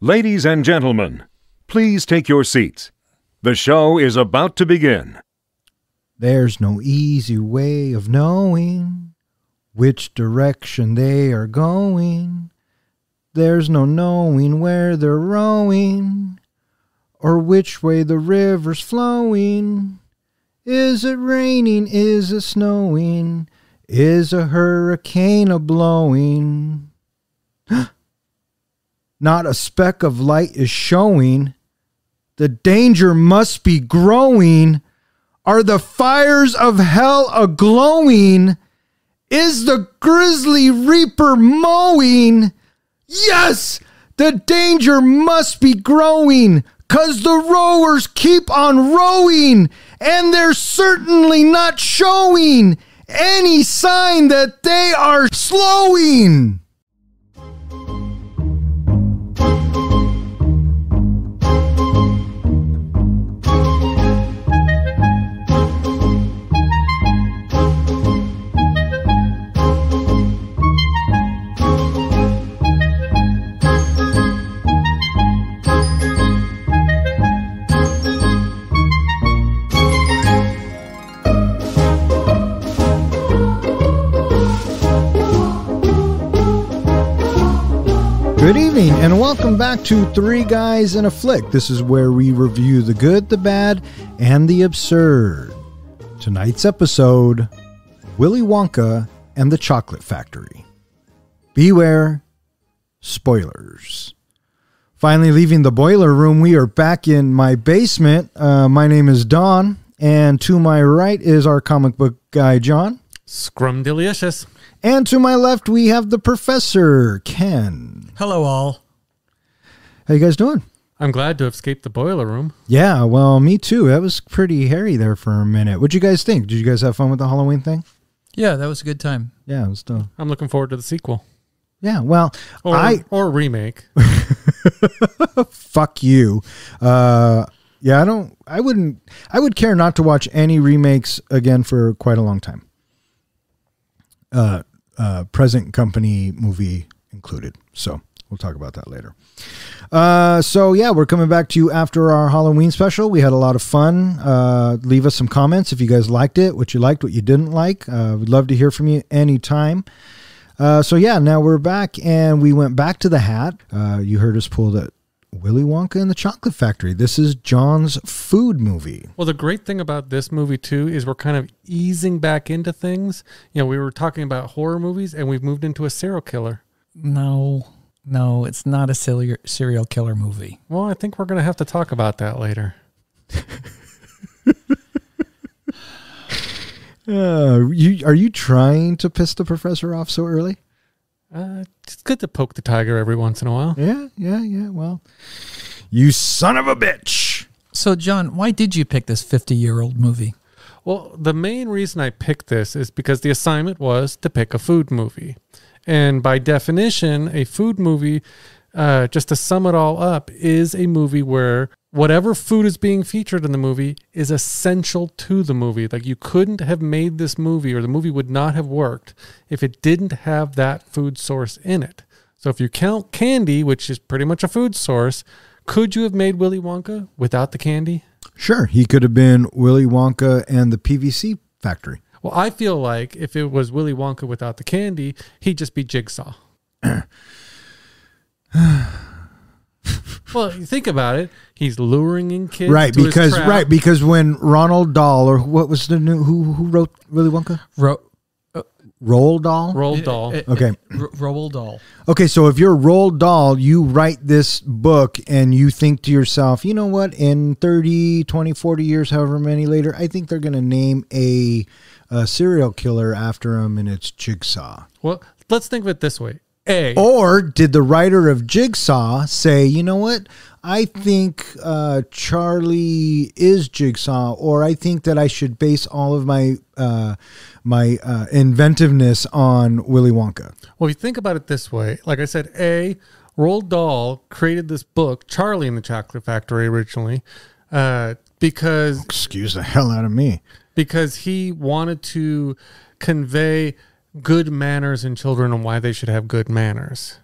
Ladies and gentlemen, please take your seats. The show is about to begin. There's no easy way of knowing which direction they are going. There's no knowing where they're rowing or which way the river's flowing. Is it raining? Is it snowing? Is a hurricane a blowing? Not a speck of light is showing. The danger must be growing. Are the fires of hell a glowing? Is the grisly reaper mowing? Yes, the danger must be growing, cause the rowers keep on rowing, and they're certainly not showing any sign that they are slowing. Welcome back to Three Guys and a Flick. This is where we review the good, the bad, and the absurd. Tonight's episode Willy Wonka and the Chocolate Factory. Beware spoilers. Finally, leaving the boiler room, we are back in my basement. Uh, my name is Don, and to my right is our comic book guy, John. Scrumdelicious. And to my left, we have the professor, Ken. Hello, all. How you guys doing? I'm glad to have escaped the boiler room. Yeah, well, me too. That was pretty hairy there for a minute. What'd you guys think? Did you guys have fun with the Halloween thing? Yeah, that was a good time. Yeah, it was still. I'm looking forward to the sequel Yeah, well, or I or remake. fuck you. Uh, yeah, I don't. I wouldn't. I would care not to watch any remakes again for quite a long time. Uh, uh, present company movie included. So we'll talk about that later. Uh, so yeah, we're coming back to you after our Halloween special. We had a lot of fun. Uh, leave us some comments if you guys liked it, what you liked, what you didn't like. Uh, we'd love to hear from you anytime. Uh, so yeah, now we're back and we went back to the hat. Uh, you heard us pull the Willy Wonka and the Chocolate Factory. This is John's food movie. Well, the great thing about this movie too is we're kind of easing back into things. You know, we were talking about horror movies, and we've moved into a serial killer. No, no, it's not a serial serial killer movie. Well, I think we're going to have to talk about that later. Uh, you are you trying to piss the professor off so early? Uh, it's good to poke the tiger every once in a while. Yeah, yeah, yeah. Well, you son of a bitch. So, John, why did you pick this 50 year old movie? Well, the main reason I picked this is because the assignment was to pick a food movie. And by definition, a food movie, uh, just to sum it all up, is a movie where whatever food is being featured in the movie is essential to the movie. Like you couldn't have made this movie or the movie would not have worked if it didn't have that food source in it. So if you count candy, which is pretty much a food source, could you have made Willy Wonka without the candy? Sure, he could have been Willy Wonka and the PVC factory. Well, I feel like if it was Willy Wonka without the candy, he'd just be Jigsaw. well, you think about it. He's luring in kids, right, to his because trap. right because when Ronald Dahl or what was the new who who wrote Willy Wonka? Ro- Roald Dahl. Roald Dahl. Uh, uh, Okay. R- Roald Dahl. Okay, so if you're Roald Dahl, you write this book and you think to yourself, you know what, in 30, 20, 40 years, however many later, I think they're going to name a, a serial killer after him and it's Jigsaw. well, let's think of it this way: A. Or did the writer of Jigsaw say, you know what? I think uh, Charlie is Jigsaw, or I think that I should base all of my uh, my uh, inventiveness on Willy Wonka. Well, if you think about it this way, like I said, A. Roald Dahl created this book, Charlie and the Chocolate Factory, originally, uh, because Excuse the hell out of me. Because he wanted to convey good manners in children and why they should have good manners.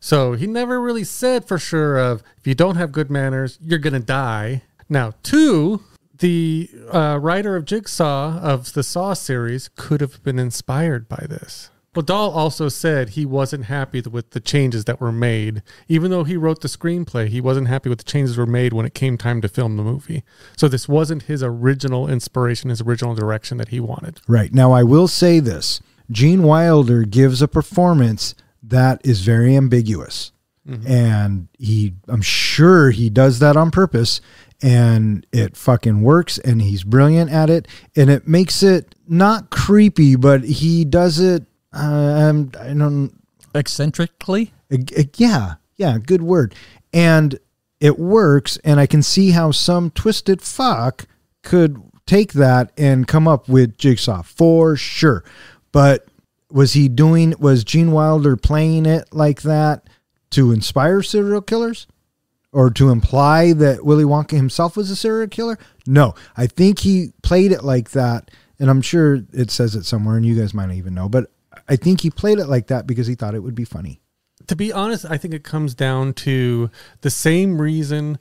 So he never really said for sure of if you don't have good manners, you're gonna die. Now, two, the uh, writer of Jigsaw of the Saw series could have been inspired by this. Well, Dahl also said he wasn't happy with the changes that were made. Even though he wrote the screenplay, he wasn't happy with the changes were made when it came time to film the movie. So this wasn't his original inspiration, his original direction that he wanted. Right. Now, I will say this Gene Wilder gives a performance that is very ambiguous. Mm-hmm. And he, I'm sure he does that on purpose. And it fucking works. And he's brilliant at it. And it makes it not creepy, but he does it. Um, I don't, Eccentrically? yeah, yeah, good word. And it works, and I can see how some twisted fuck could take that and come up with Jigsaw for sure. But was he doing, was Gene Wilder playing it like that to inspire serial killers? Or to imply that Willy Wonka himself was a serial killer? No, I think he played it like that, and I'm sure it says it somewhere, and you guys might not even know, but I think he played it like that because he thought it would be funny. to be honest, I think it comes down to the same reason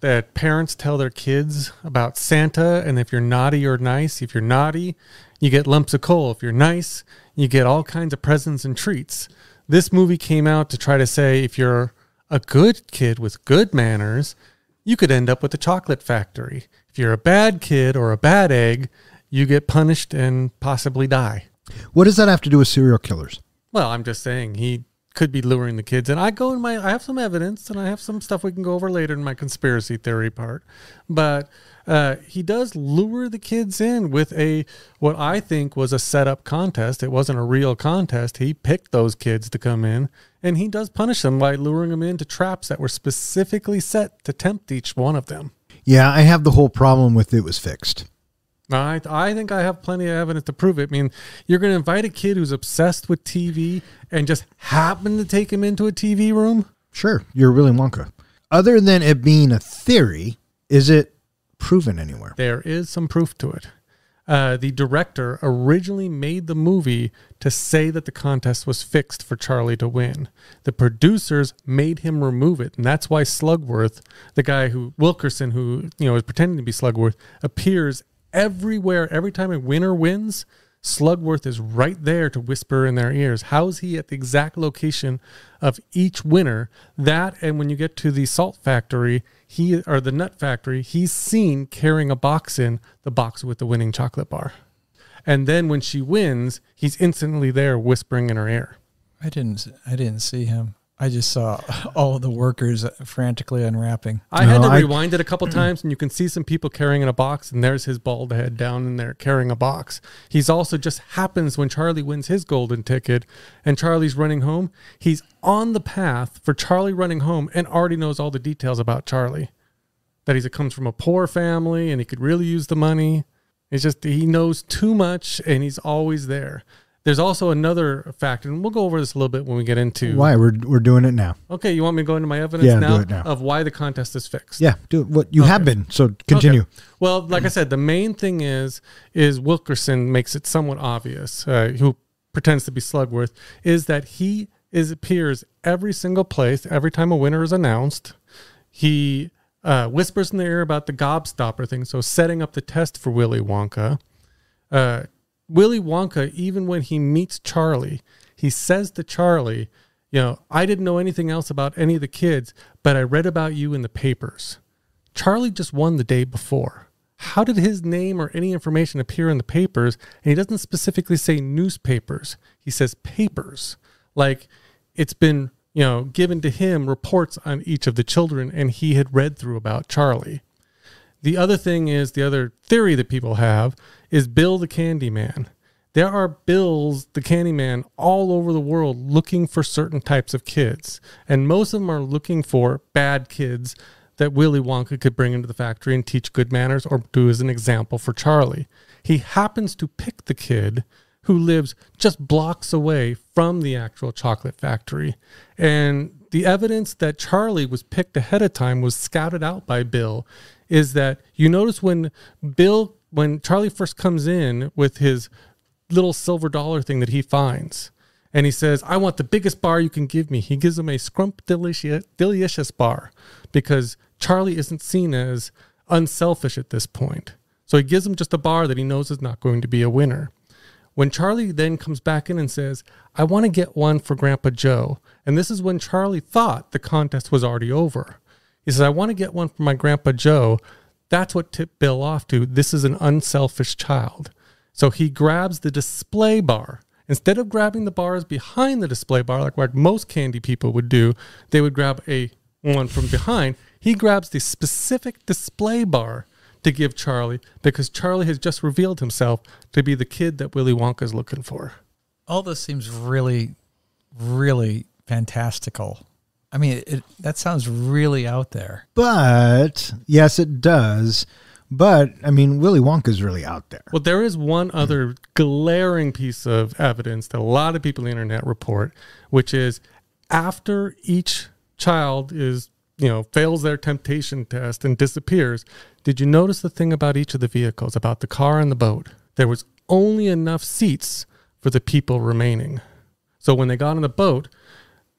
that parents tell their kids about Santa. And if you're naughty or nice, if you're naughty, you get lumps of coal. If you're nice, you get all kinds of presents and treats. This movie came out to try to say if you're a good kid with good manners, you could end up with a chocolate factory. If you're a bad kid or a bad egg, you get punished and possibly die. What does that have to do with serial killers? Well, I'm just saying he could be luring the kids, and I go in my I have some evidence, and I have some stuff we can go over later in my conspiracy theory part. But uh, he does lure the kids in with a what I think was a setup contest. It wasn't a real contest. He picked those kids to come in, and he does punish them by luring them into traps that were specifically set to tempt each one of them. Yeah, I have the whole problem with it was fixed. I, I think I have plenty of evidence to prove it. I mean, you're going to invite a kid who's obsessed with TV and just happen to take him into a TV room? Sure, you're Willy Wonka. Other than it being a theory, is it proven anywhere? There is some proof to it. Uh, the director originally made the movie to say that the contest was fixed for Charlie to win. The producers made him remove it, and that's why Slugworth, the guy who Wilkinson, who you know is pretending to be Slugworth, appears everywhere. Every time a winner wins, Slugworth is right there to whisper in their ears. How is he at the exact location of each winner? That and when you get to the salt factory, he or the nut factory, he's seen carrying a box in the box with the winning chocolate bar. And then when she wins, he's instantly there whispering in her ear. I didn't. I didn't see him. I just saw all the workers frantically unwrapping. I had to I- rewind it a couple times, and you can see some people carrying in a box, and there's his bald head down in there carrying a box. He's also just happens when Charlie wins his golden ticket, and Charlie's running home. He's on the path for Charlie running home, and already knows all the details about Charlie. That he's comes from a poor family, and he could really use the money. It's just he knows too much, and he's always there. There's also another factor, and we'll go over this a little bit when we get into. Why we're we're doing it now? Okay, you want me to go into my evidence Yeah, do now, it now. of why the contest is fixed? Yeah, do it. What you have been. So continue. Okay. Well, like I said, the main thing is is Wilkinson makes it somewhat obvious, uh, who pretends to be Slugworth, is that he is appears every single place every time a winner is announced. He uh, whispers in their ear about the gobstopper thing, so setting up the test for Willy Wonka. Uh, Willy Wonka, even when he meets Charlie, he says to Charlie, "You know, I didn't know anything else about any of the kids, but I read about you in the papers." Charlie just won the day before. How did his name or any information appear in the papers? And he doesn't specifically say newspapers. He says papers. Like it's been, you know, given to him reports on each of the children and he had read through about Charlie. The other thing is the other theory that people have is Bill the Candyman. There are Bills the Candyman all over the world looking for certain types of kids. And most of them are looking for bad kids that Willy Wonka could bring into the factory and teach good manners or do as an example for Charlie. He happens to pick the kid who lives just blocks away from the actual chocolate factory. And the evidence that Charlie was picked ahead of time was scouted out by Bill is that you notice when Bill when Charlie first comes in with his little silver dollar thing that he finds and he says, I want the biggest bar you can give me. He gives him a scrump delicious, bar because Charlie isn't seen as unselfish at this point. So he gives him just a bar that he knows is not going to be a winner. When Charlie then comes back in and says, I want to get one for Grandpa Joe. And this is when Charlie thought the contest was already over. He says, I want to get one for my Grandpa Joe. That's what tipped Bill off to. This is an unselfish child. So he grabs the display bar. Instead of grabbing the bars behind the display bar, like what most candy people would do, they would grab a one from behind. He grabs the specific display bar to give Charlie because Charlie has just revealed himself to be the kid that Willy Wonka is looking for. All this seems really, really fantastical. I mean, it, that sounds really out there. But yes, it does. But I mean, Willy Wonka's really out there. Well, there is one hmm. other glaring piece of evidence that a lot of people on the internet report, which is after each child is, you know, fails their temptation test and disappears, did you notice the thing about each of the vehicles, about the car and the boat? There was only enough seats for the people remaining. So when they got on the boat,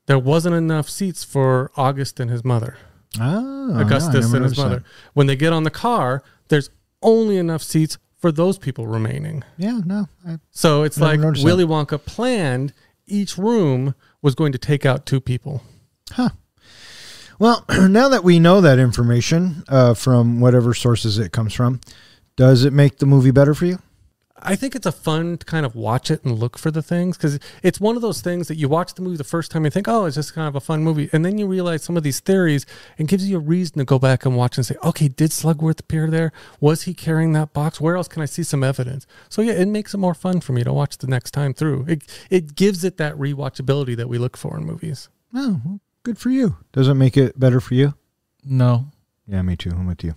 there wasn't enough seats for August and his mother. Oh, Augustus and his mother. that. When they get on the car, there's only enough seats for those people remaining. Yeah, no. I, So it's like Willy Wonka planned each room was going to take out two people. Huh. Well, now that we know that information uh, from whatever sources it comes from, does it make the movie better for you? I think it's a fun to kind of watch it and look for the things because it's one of those things that you watch the movie the first time and think, oh, it's just kind of a fun movie. And then you realize some of these theories and gives you a reason to go back and watch and say, okay, did Slugworth appear there? Was he carrying that box? Where else can I see some evidence? So yeah, it makes it more fun for me to watch the next time through. It, it gives it that rewatchability that we look for in movies. Oh, well, good for you. Does it make it better for you? No. Yeah, me too. I'm with you.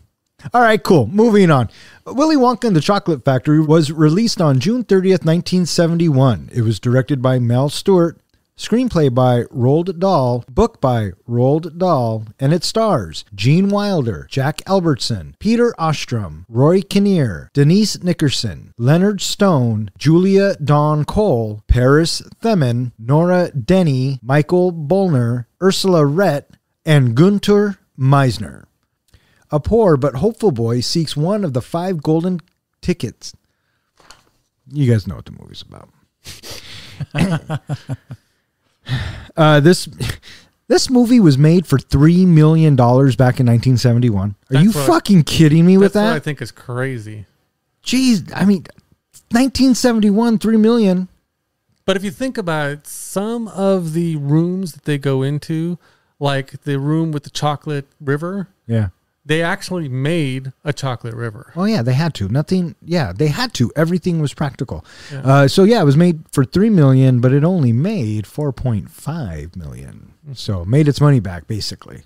All right, cool. Moving on. Willy Wonka and the Chocolate Factory was released on June 30th, 1971. It was directed by Mel Stuart, screenplay by Roald Dahl, book by Roald Dahl, and it stars Gene Wilder, Jack Albertson, Peter Ostrum, Roy Kinnear, Denise Nickerson, Leonard Stone, Julia Dawn Cole, Paris Themmen, Nora Denney, Michael Bollner, Ursula Reit, and Gunter Meisner. A poor but hopeful boy seeks one of the five golden tickets. You guys know what the movie's about. uh, this this movie was made for three million dollars back in 1971. Are That's you what I- fucking kidding me with that? What I think is crazy. Jeez, I mean, 1971, three million. But if you think about it, some of the rooms that they go into, like the room with the chocolate river, Yeah. They actually made a chocolate river. Oh yeah, they had to. Nothing. Yeah, they had to. Everything was practical. Uh, so yeah, it was made for three million, but it only made four point five million. So made its money back basically.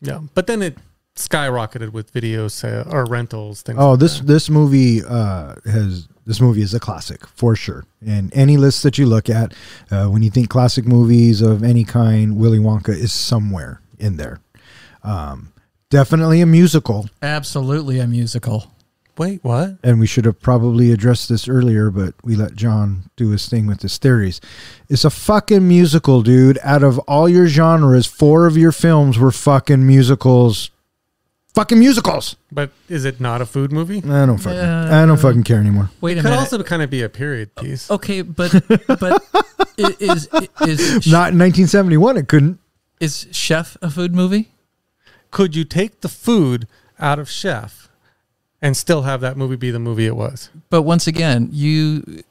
Yeah. But then it skyrocketed with video sale or rentals, things Oh, like this that. this movie uh, has this movie is a classic for sure. And any list that you look at, uh, when you think classic movies of any kind, Willy Wonka is somewhere in there. Um, definitely a musical, Absolutely a musical. Wait, what? and we should have probably addressed this earlier, but we let John do his thing with his theories. It's a fucking musical, dude. Out of all your genres, four of your films were fucking musicals. Fucking musicals. But is it not a food movie? I don't fucking. Uh, I don't fucking care anymore. Wait a Could minute. also kind of be a period piece. okay, but but i- is is Not in 1971. It couldn't. is Chef a food movie? Could you take the food out of Chef and still have that movie be the movie it was? But once again, you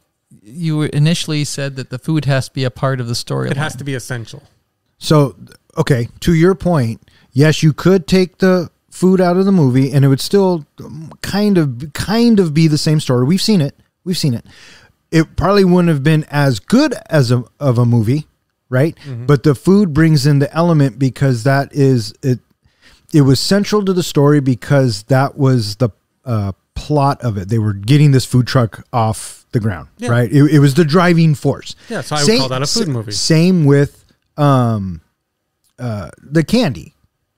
you initially said that the food has to be a part of the story. It has to be essential. So, okay, to your point, yes, you could take the food out of the movie and it would still kind of kind of be the same story. We've seen it. We've seen it. It probably wouldn't have been as good as a of a movie, right? Mm-hmm. But the food brings in the element because that is it it was central to the story because that was the uh, plot of it. They were getting this food truck off the ground, Yeah. right? It, it was the driving force. Yeah, so I would call that a food movie. Same with um, uh, the candy.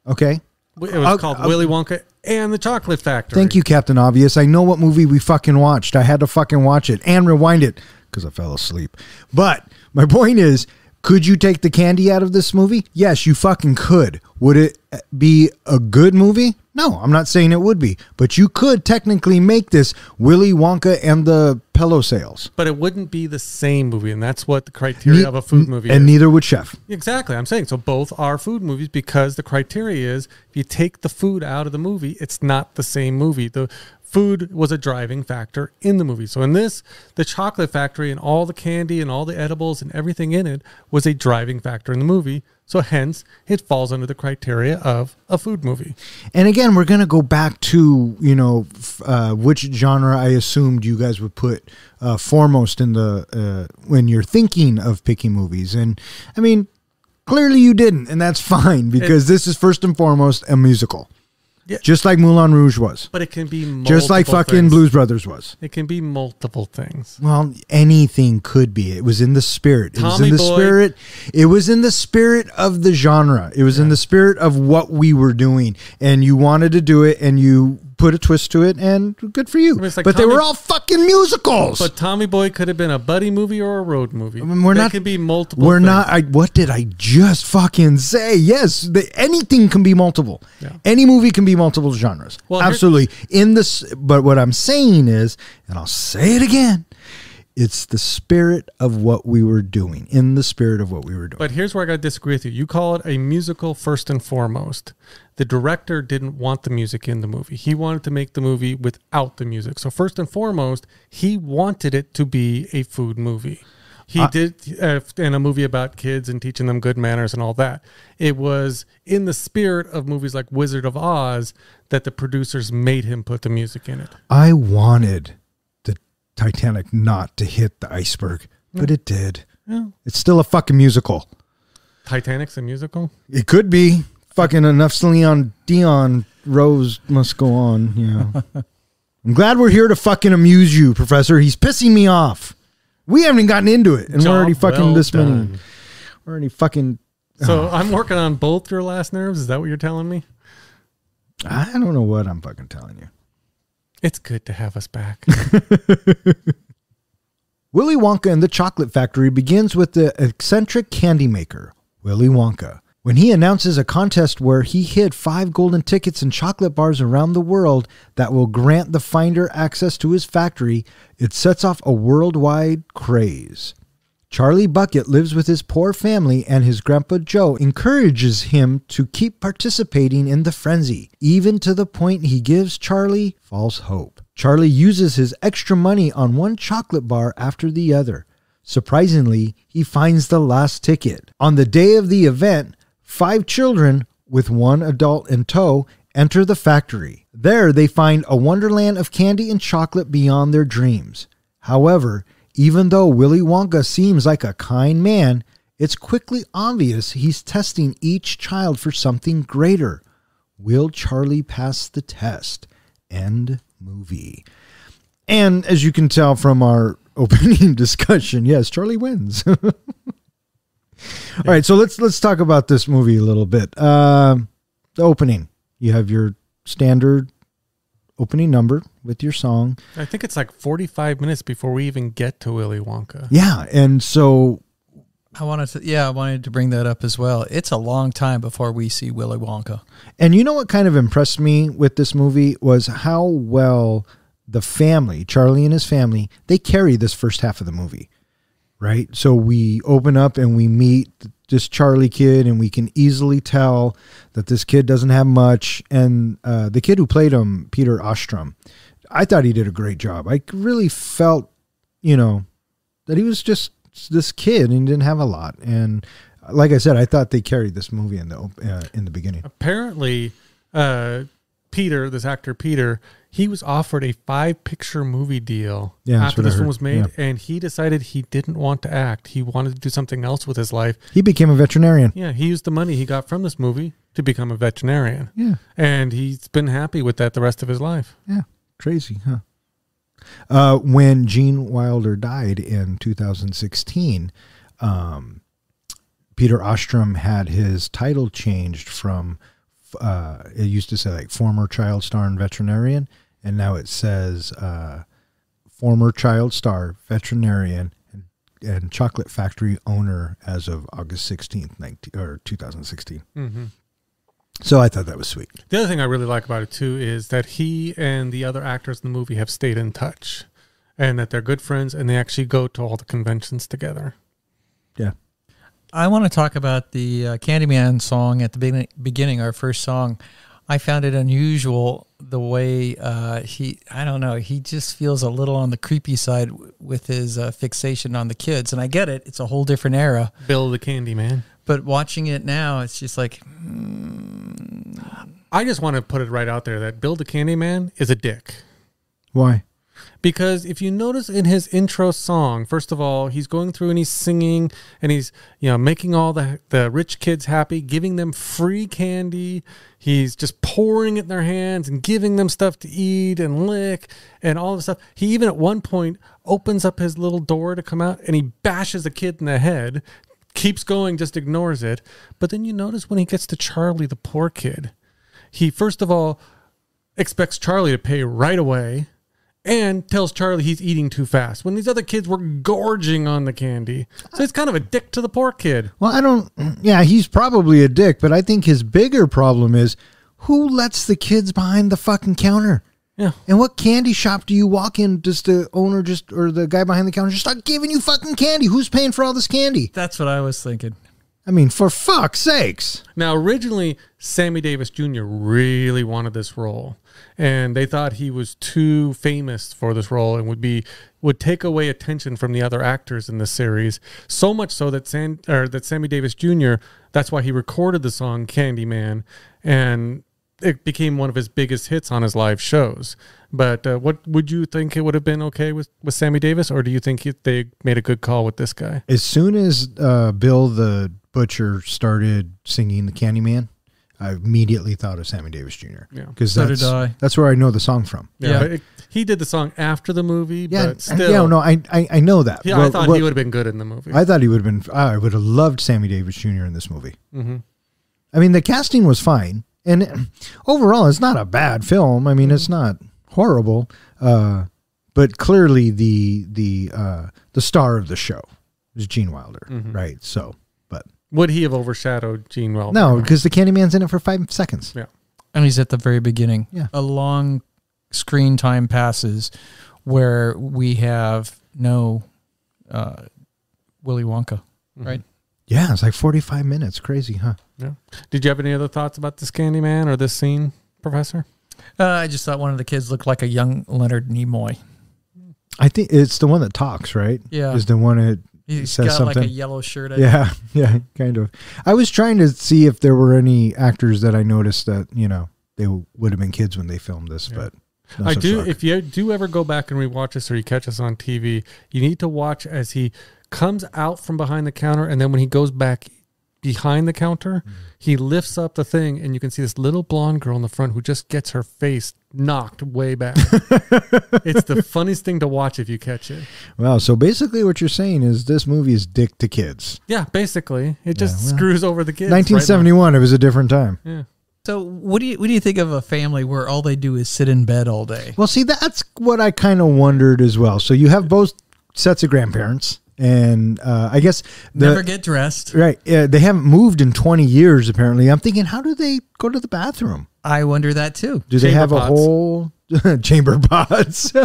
Okay. It was I'll- called I'll- Willy Wonka and the Chocolate Factory. Thank you, Captain Obvious. I know what movie we fucking watched. I had to fucking watch it and rewind it because I fell asleep. But My point is, could you take the candy out of this movie? Yes, you fucking could. Would it be a good movie? No, I'm not saying it would be, but you could technically make this Willy Wonka and the Pillow Sales. But it wouldn't be the same movie, and that's what the criteria of a food movie and is. neither would Chef. Exactly. I'm saying so both are food movies because the criteria is if you take the food out of the movie, it's not the same movie. The food was a driving factor in the movie. So in this, the chocolate factory and all the candy and all the edibles and everything in it was a driving factor in the movie. So hence, it falls under the criteria of a food movie. And again, we're going to go back to, you know, uh, which genre I assumed you guys would put uh, foremost in the, uh, when you're thinking of picking movies. And I mean, clearly you didn't, and that's fine because this is first and foremost a musical. Yeah. Just like Moulin Rouge was. But it can be multiple Just like fucking things. Blues Brothers was. It can be multiple things. Well, anything could be. It was in the spirit. It was in the spirit. It was in the spirit of the genre. It was in the spirit of what we were doing. And you wanted to do it and you put a twist to it and good for you. mean, like but they were all fucking musicals. But Tommy Boy could have been a buddy movie or a road movie. I mean, we're They not- can be multiple. we're things. not I what did I just fucking say? Yes, the, anything can be multiple. Yeah. Any movie can be multiple genres. Well, Absolutely. In this but what I'm saying is, and I'll say it again, it's the spirit of what we were doing. In the spirit of what we were doing. But here's where I got to disagree with you. You call it a musical first and foremost. The director didn't want the music in the movie. He wanted to make the movie without the music. So first and foremost, he wanted it to be a food movie. He did uh, in a movie about kids and teaching them good manners and all that. It was in the spirit of movies like Wizard of Oz that the producers made him put the music in it. I wanted Titanic not to hit the iceberg, but it did. Yeah. It's still a fucking musical. Titanic's a musical. It could be fucking enough Leon Dion Rose must go on. Yeah. I'm glad we're here to fucking amuse you, Professor. He's pissing me off. We haven't even gotten into it, and Job we're already fucking well this many. We're already fucking. So uh, I'm working on both your last nerves. Is that what you're telling me? I don't know what I'm fucking telling you. It's good to have us back. Willy Wonka and the Chocolate Factory begins with the eccentric candy maker, Willy Wonka. When he announces a contest where he hid five golden tickets and chocolate bars around the world that will grant the finder access to his factory, it sets off a worldwide craze. Charlie Bucket lives with his poor family, and his grandpa Joe encourages him to keep participating in the frenzy, even to the point he gives Charlie false hope. Charlie uses his extra money on one chocolate bar after the other. Surprisingly, he finds the last ticket. On the day of the event, five children, with one adult in tow, enter the factory. There, they find a wonderland of candy and chocolate beyond their dreams. However, even though Willy Wonka seems like a kind man, it's quickly obvious he's testing each child for something greater. Will Charlie pass the test? End movie. And as you can tell from our opening discussion, yes, Charlie wins. All right, so let's let's talk about this movie a little bit. Um, the opening, you have your standard opening number with your song. I think it's like 45 minutes before we even get to Willy Wonka. Yeah, and so I wanted to, yeah, I wanted to bring that up as well. It's a long time before we see Willy Wonka. And you know what kind of impressed me with this movie was how well the family, Charlie and his family, they carry this first half of the movie. Right? So we open up and we meet this Charlie kid and we can easily tell that this kid doesn't have much and uh, the kid who played him, Peter Ostrum, I thought he did a great job. I really felt, you know, that he was just this kid and didn't have a lot and like I said, I thought they carried this movie in the uh, in the beginning. Apparently, uh, Peter, this actor Peter, he was offered a five picture movie deal Yeah, after this one was made, Yeah. and he decided he didn't want to act. He wanted to do something else with his life. He became a veterinarian. Yeah, he used the money he got from this movie to become a veterinarian. Yeah. And he's been happy with that the rest of his life. Yeah. Crazy, huh? Uh, when Gene Wilder died in 2016, um, Peter Ostrum had his title changed from, uh, it used to say like former child star and veterinarian, and now it says uh, former child star, veterinarian, and, and chocolate factory owner as of August 16th, 19, or 2016. hmm So I thought that was sweet. The other thing I really like about it too is that he and the other actors in the movie have stayed in touch, and that they're good friends, and they actually go to all the conventions together. Yeah. I want to talk about the uh, Candyman song at the beginning, beginning, our first song. I found it unusual the way uh, he, I don't know, he just feels a little on the creepy side w- with his uh, fixation on the kids. And I get it, it's a whole different era. Bill the Candy Man. But watching it now, it's just like, I just want to put it right out there that Bill the Candy Man is a dick. Why? Because if you notice in his intro song, first of all, he's going through and he's singing and he's, you know, making all the the rich kids happy, giving them free candy. He's just pouring it in their hands and giving them stuff to eat and lick and all this stuff. He even at one point opens up his little door to come out and he bashes a kid in the head, keeps going, just ignores it. But then you notice when he gets to Charlie, the poor kid, he first of all expects Charlie to pay right away and tells Charlie he's eating too fast when these other kids were gorging on the candy. So he's kind of a dick to the poor kid. Well, I don't. Yeah, he's probably a dick, but I think his bigger problem is who lets the kids behind the fucking counter? Yeah. And what candy shop do you walk in? Does the owner just or the guy behind the counter just start giving you fucking candy? Who's paying for all this candy? that's what I was thinking. I mean, for fuck's sakes! Now, originally, Sammy Davis Jr. really wanted this role, and they thought he was too famous for this role and would be would take away attention from the other actors in the series. So much so that San, or that Sammy Davis Jr. That's why he recorded the song "Candyman," and it became one of his biggest hits on his live shows. But uh, what would you think it would have been okay with with Sammy Davis, or do you think he, they made a good call with this guy? As soon as uh, Bill the Butcher started singing the Candyman, I immediately thought of Sammy Davis Jr. Yeah. because So that's did I. that's where I know the song from. Yeah. but it, he did the song after the movie, Yeah, but still, yeah, no, I I, I know that. Yeah, I thought what- he would have been good in the movie. I thought he would have been. I would have loved Sammy Davis Jr. in this movie. hmm I mean, the casting was fine, and overall, it's not a bad film. I mean, it's not horrible, uh, but clearly the the uh, the star of the show is Gene Wilder, Mhm. right? So, but Would he have overshadowed Gene Wilder? no, because the Candyman's in it for five seconds. Yeah. And he's at the very beginning. Yeah. A long screen time passes where we have no uh, Willy Wonka. Mhm. right. Yeah, it's like forty five minutes. Crazy, huh? Yeah. Did you have any other thoughts about this Candyman or this scene, Professor? Uh, I just thought one of the kids looked like a young Leonard Nimoy. I think it's the one that talks, right? Yeah. Is the one that He's says got like a yellow shirt. I Yeah, yeah, kind of. I was trying to see if there were any actors that I noticed that you know they w- would have been kids when they filmed this, Yeah. but no I do. luck. If you do ever go back and rewatch this, or you catch us on TV, you need to watch as he comes out from behind the counter, and then when he goes back behind the counter, Mm-hmm. he lifts up the thing, and you can see this little blonde girl in the front who just gets her face knocked way back. it's the funniest thing to watch if you catch it. Wow. So basically, what you're saying is this movie is dick to kids. Yeah, basically, it just Yeah, well, screws over the kids. right 1971. it was a different time. yeah. So what do you what do you think of a family where all they do is sit in bed all day? Well, see, that's what I kind of wondered as well. So you have both sets of grandparents, and uh, I guess the, Never get dressed. right. Uh, they haven't moved in 20 years. Apparently, I'm thinking, how do they go to the bathroom? I wonder that too. Do they Chamber have a whole chamber pots?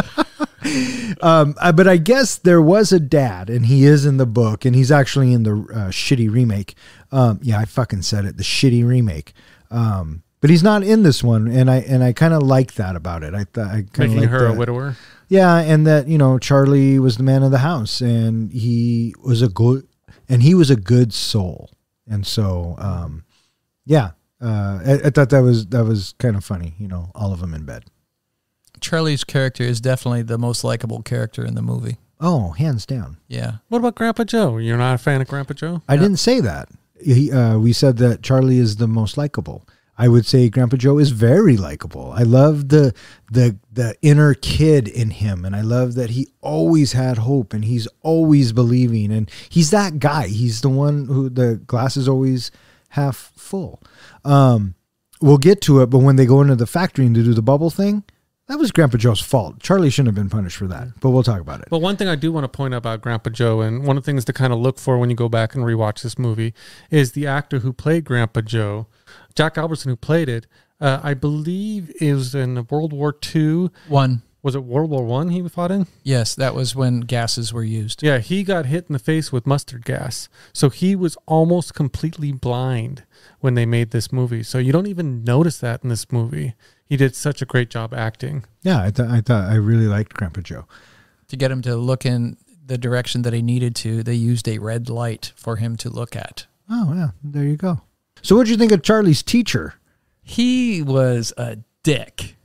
um, uh, but I guess there was a dad, and he is in the book, and he's actually in the uh, shitty remake. Um, yeah, I fucking said it, the shitty remake. Um, but he's not in this one, and I and I kind of like that about it. I th- I kind of Making like her a widower. Yeah, and that you know Charlie was the man of the house, and he was a good, and he was a good soul, and so um, yeah, uh, I, I thought that was that was kind of funny. You know, all of them in bed. Charlie's character is definitely the most likable character in the movie. Oh, hands down. Yeah. What about Grandpa Joe? You're not a fan of Grandpa Joe? I Yeah. didn't say that. He, uh, we said that Charlie is the most likable. I would say Grandpa Joe is very likable. I love the the the inner kid in him, and I love that he always had hope and he's always believing, and he's that guy. He's the one who the glass is always half full. Um, we'll get to it, but when they go into the factory and to do the bubble thing, that was Grandpa Joe's fault. Charlie shouldn't have been punished for that. But we'll talk about it. But one thing I do want to point out about Grandpa Joe, and one of the things to kind of look for when you go back and rewatch this movie, is the actor who played Grandpa Joe, Jack Albertson, who played it. Uh, I believe is in World War II. One. Was it World War One he fought in? Yes, that was when gases were used. Yeah, he got hit in the face with mustard gas. So he was almost completely blind when they made this movie. So you don't even notice that in this movie. He did such a great job acting. Yeah, I, th- I thought I really liked Grandpa Joe. To get him to look in the direction that he needed to, they used a red light for him to look at. Oh, yeah. There you go. So, what would you think of Charlie's teacher? He was a dick.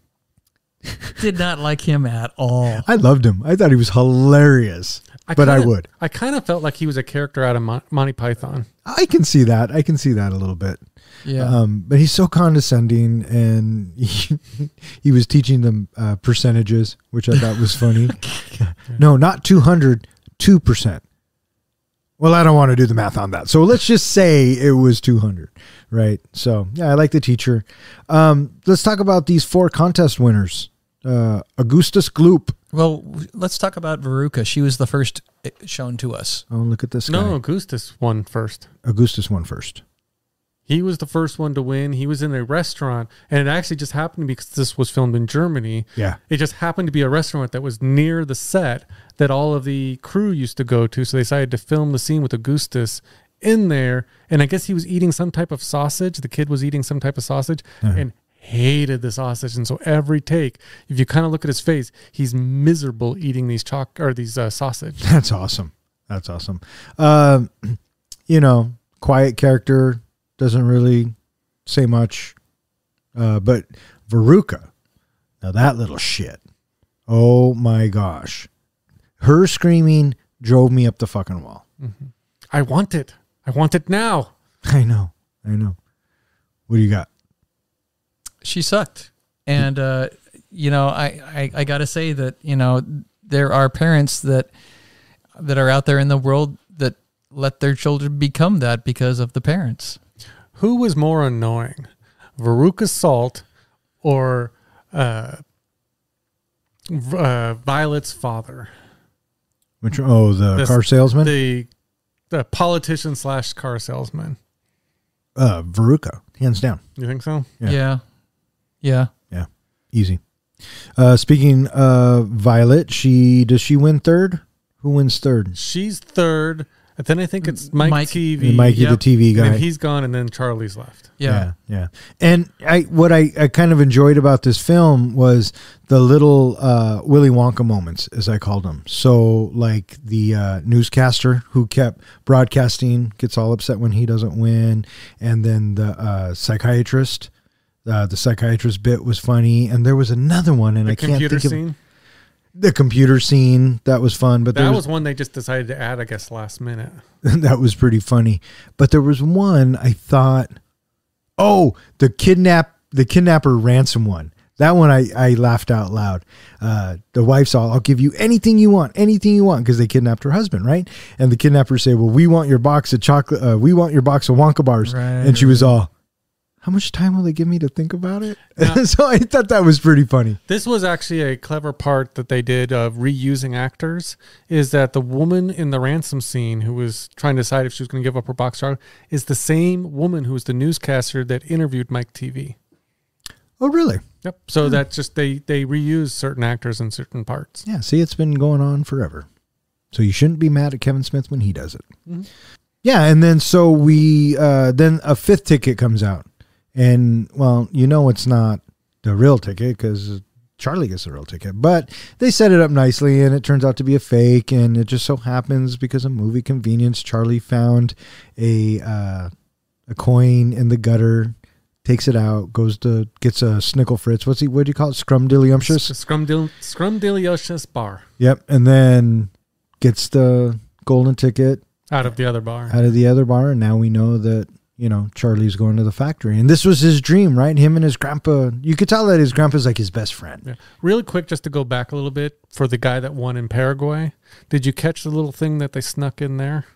Did not like him at all. I loved him. I thought he was hilarious. but I kinda- would. I kind of felt like he was a character out of Mon- Monty Python. I can see that. I can see that a little bit. Yeah. Um, but he's so condescending, and he, he was teaching them uh, percentages, which I thought was funny. no, not 200, 2%. Well, I don't want to do the math on that. So let's just say it was 200, right? So, yeah, I like the teacher. Um, let's talk about these four contest winners. Uh, Augustus Gloop. well, let's talk about Veruca. She was the first uh, shown to us. Oh, look at this guy. No, Augustus won first. Augustus won first. He was the first one to win. He was in a restaurant, and it actually just happened because this was filmed in Germany. Yeah. It just happened to be a restaurant that was near the set that all of the crew used to go to. So they decided to film the scene with Augustus in there. And I guess he was eating some type of sausage. The kid was eating some type of sausage and hated the sausage. And so every take, if you kind of look at his face, he's miserable eating these chalk or these uh, sausage. That's awesome. That's awesome. Um, you know, quiet character doesn't really say much. Uh, but Veruca, now that little shit. Oh my gosh. Her screaming drove me up the fucking wall. I want it. I want it now. I know. I know. What do you got? She sucked. And, uh, you know, I, I, I got to say that, you know, there are parents that that are out there in the world that let their children become that because of the parents. Who was more annoying, Veruca Salt or uh, uh, Violet's father? Which oh the This- car salesman? The the politician slash car salesman. uh Veruca, hands down. You think so? Yeah. Yeah. Yeah. Yeah. Easy. Uh speaking of Violet, she does she win third? Who wins third? She's third. And then I think it's Mike, Mike- TV. Mikey Yep. the TV guy. then he's gone, and then Charlie's left. Yeah. yeah, yeah. And I what I, I kind of enjoyed about this film was the little uh, Willy Wonka moments, as I called them. So like the uh, newscaster who kept broadcasting gets all upset when he doesn't win, and then the uh, psychiatrist. Uh, the psychiatrist bit was funny, and there was another one, and The I can't computer think of scene. The computer scene. That was fun, but That was, was one they just decided to add, I guess, last minute. that was pretty funny. But there was one I thought, oh, the kidnap, the kidnapper ransom one. That one I, I laughed out loud. Uh, the wife's all, I'll give you anything you want, anything you want, because they kidnapped her husband, right? And the kidnappers say, well, we want your box of chocolate, uh, we want your box of Wonka bars. Right, and she was all, how much time will they give me to think about it? Yeah. so I thought that was pretty funny. This was actually a clever part that they did of reusing actors. Is that the woman in the ransom scene who was trying to decide if she was going to give up her box jar is the same woman who was the newscaster that interviewed Mike Teevee. Oh, really? Yep. So that just they they reuse certain actors in certain parts. Yeah, see, it's been going on forever. So you shouldn't be mad at Kevin Smith when he does it. Yeah, and then so we uh then a fifth ticket comes out. And well, you know it's not the real ticket cuz Charlie gets the real ticket. But they set it up nicely and it turns out to be a fake and it just so happens because of movie convenience Charlie found a uh a coin in the gutter, takes it out, goes to gets a snickle fritz. What's he what do you call it? Scrumdiddlyumptious? Scrumdill Scrumdiddlyumptious bar Yep, and then gets the golden ticket out of the other bar. out of the other bar, and now we know that you know Charlie's going to the factory, and this was his dream, right? Him and his grandpa. You could tell that his grandpa's like his best friend. Yeah. Really quick, just to go back a little bit for the guy that won in Paraguay. Did you catch the little thing that they snuck in there?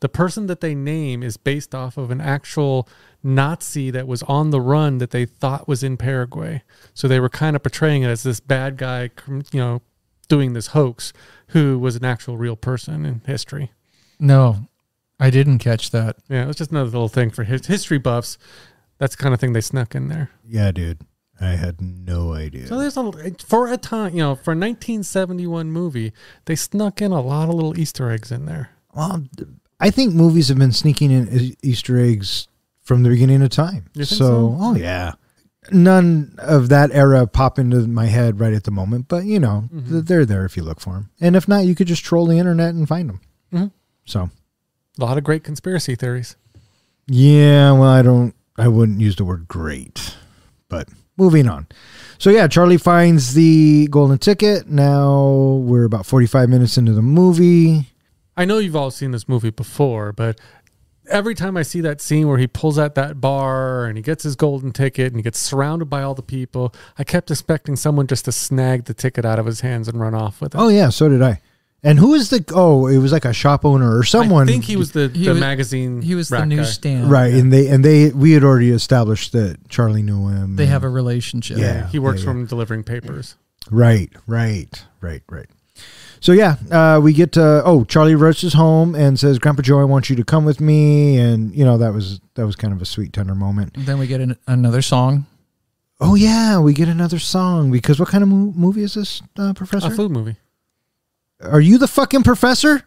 The person that they name is based off of an actual Nazi that was on the run that they thought was in Paraguay. So they were kind of portraying it as this bad guy, you know, doing this hoax who was an actual real person in history. No, I didn't catch that. Yeah, it was just another little thing for his history buffs. That's the kind of thing they snuck in there. Yeah, dude. I had no idea. So there's a for a time, you know, for a 1971 movie, they snuck in a lot of little Easter eggs in there. well, I think movies have been sneaking in Easter eggs from the beginning of time. You think so, so? oh yeah. None of that era pop into my head right at the moment, but you know, Mm-hmm. they're there if you look for them. And if not, you could just troll the internet and find them. Mhm. So, A lot of great conspiracy theories. Yeah, well, I don't, I wouldn't use the word great, but moving on. So, yeah, Charlie finds the golden ticket. Now we're about 45 minutes into the movie. I know you've all seen this movie before, but every time I see that scene where he pulls out that bar and he gets his golden ticket and he gets surrounded by all the people, I kept expecting someone just to snag the ticket out of his hands and run off with it. Oh, yeah, so did I. And who is the, oh, it was like a shop owner or someone. I think he was the, He the was- magazine. He was the rack guy. newsstand. Right. And they, and they, we had already established that Charlie knew him. They and- have a relationship. Yeah. He works yeah. from delivering papers. Right, right, right, right. So yeah, uh, we get to oh Charlie rushes home and says, "Grandpa Joe, I want you to come with me," and you know that was that was kind of a sweet tender moment. Then we get an, another song. Oh yeah, we get another song because what kind of mo- movie is this, uh, Professor? A food movie. Are you the fucking professor?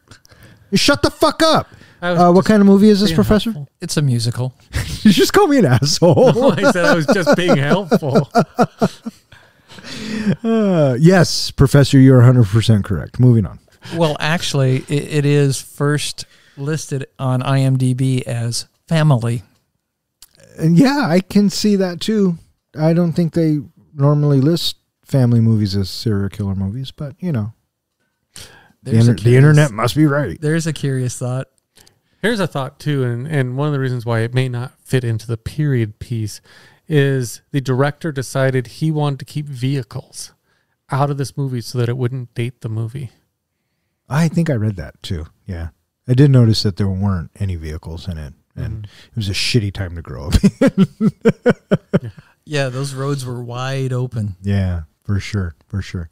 Shut the fuck up. Uh, what kind of movie is this, Professor? helpful. It's a musical. you just call me an asshole. I said I was just being helpful. Uh, yes, Professor, you're 100 percent correct. Moving on. well, actually, it, it is first listed on IMDb as family. And yeah, I can see that too. I don't think they normally list family movies as serial killer movies, but you know, the, There's a inter- the internet must be right. There's a curious thought. Here's a thought too, and, and one of the reasons why it may not fit into the period piece is the director decided he wanted to keep vehicles out of this movie so that it wouldn't date the movie. I think I read that too. Yeah, I did notice that there weren't any vehicles in it, and mm-hmm. it was a shitty time to grow up. Yeah, those roads were wide open. yeah, for sure, for sure.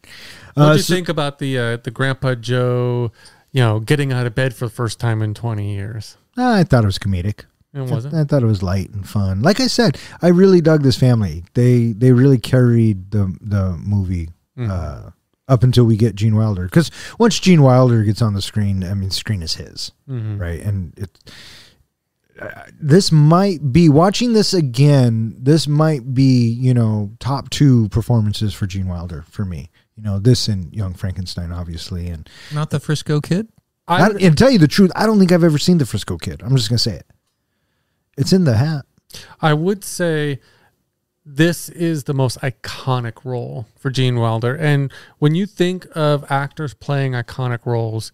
What Uh, do you so- think about the uh, the Grandpa Joe, you know, getting out of bed for the first time in 20 years? I thought it was comedic. It wasn't. I thought it was light and fun. Like I said, I really dug this family. They they really carried the the movie Mm-hmm. uh, up until we get Gene Wilder. Because once Gene Wilder gets on the screen, I mean, the screen is his, Mhm. right? And it uh, this might be watching this again. This might be you know top two performances for Gene Wilder for me. You know this and Young Frankenstein, obviously, and Not the Frisco kid. I, I, and tell you the truth, I don't think I've ever seen the Frisco Kid. I'm just gonna say it. It's in the hat. I would say this is the most iconic role for Gene Wilder. And when you think of actors playing iconic roles,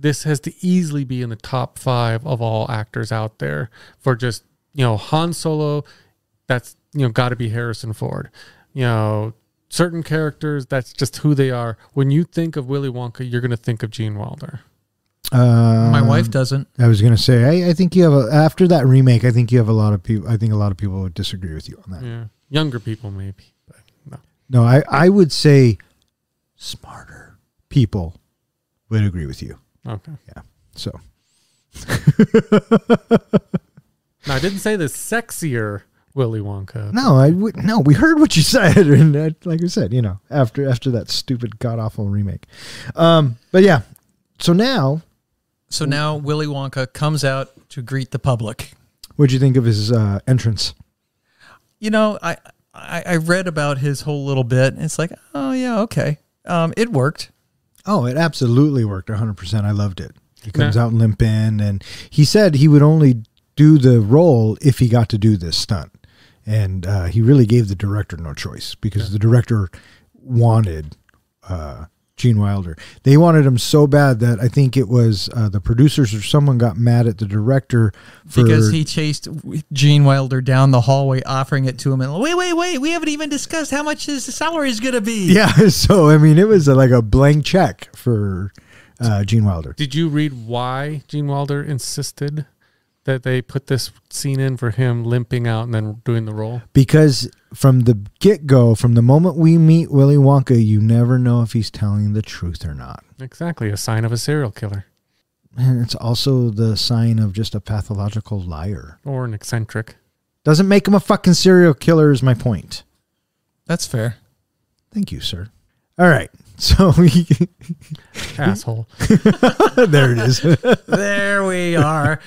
this has to easily be in the top five of all actors out there for just, you know, Han Solo, that's, you know, got to be Harrison Ford. You know, certain characters, that's just who they are. When you think of Willy Wonka, you're going to think of Gene Wilder. Uh, My wife doesn't. I was gonna say, I, I think you have a after that remake. I think you have a lot of people. I think a lot of people would disagree with you on that. Yeah. Younger people, maybe. But no. No, I I would say smarter people would agree with you. Okay. Yeah. So No, I didn't say the sexier Willy Wonka. no, I would no. We heard what you said, and uh, like I said, you know, after after that stupid god awful remake. Um, but yeah. So now, So now Willy Wonka comes out to greet the public. what'd you think of his uh, entrance? You know, I, I I read about his whole little bit, and it's like, oh yeah, okay, um, it worked. Oh, it absolutely worked 100%. I loved it. He comes Yeah. out limping, and he said he would only do the role if he got to do this stunt. And uh, he really gave the director no choice because the director wanted uh, Gene Wilder. They wanted him so bad that I think it was uh, the producers or someone got mad at the director for because he chased Gene Wilder down the hallway, offering it to him, and wait, wait, wait, we haven't even discussed how much his salary is going to be. Yeah, so I mean, it was uh like a blank check for uh, Gene Wilder. Did you read why Gene Wilder insisted that they put this scene in for him limping out and then doing the role? Because from the get go, from the moment we meet Willy Wonka, you never know if he's telling the truth or not. Exactly, a sign of a serial killer And it's also the sign of just a pathological liar. or an eccentric. Doesn't make him a fucking serial killer, is my point. That's fair. Thank you, sir. All right. So Asshole. there it is. there we are.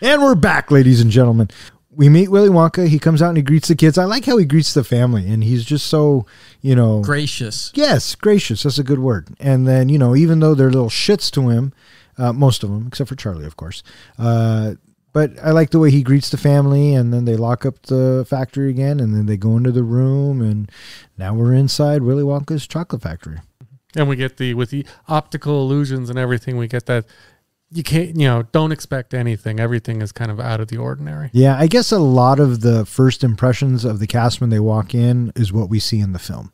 And we're back, ladies and gentlemen. We meet Willy Wonka. He comes out and he greets the kids. I like how he greets the family, and he's just so, you know, Gracious. yes, gracious. That's a good word. And then, you know, even though they're little shits to him, uh, most of them, except for Charlie, of course. Uh, but I like the way he greets the family, and then they lock up the factory again, and then they go into the room, and now we're inside Willy Wonka's chocolate factory. And we get the with the optical illusions and everything. We get that you can't, you know, don't expect anything. Everything is kind of out of the ordinary. Yeah, I guess a lot of the first impressions of the cast when they walk in is what we see in the film.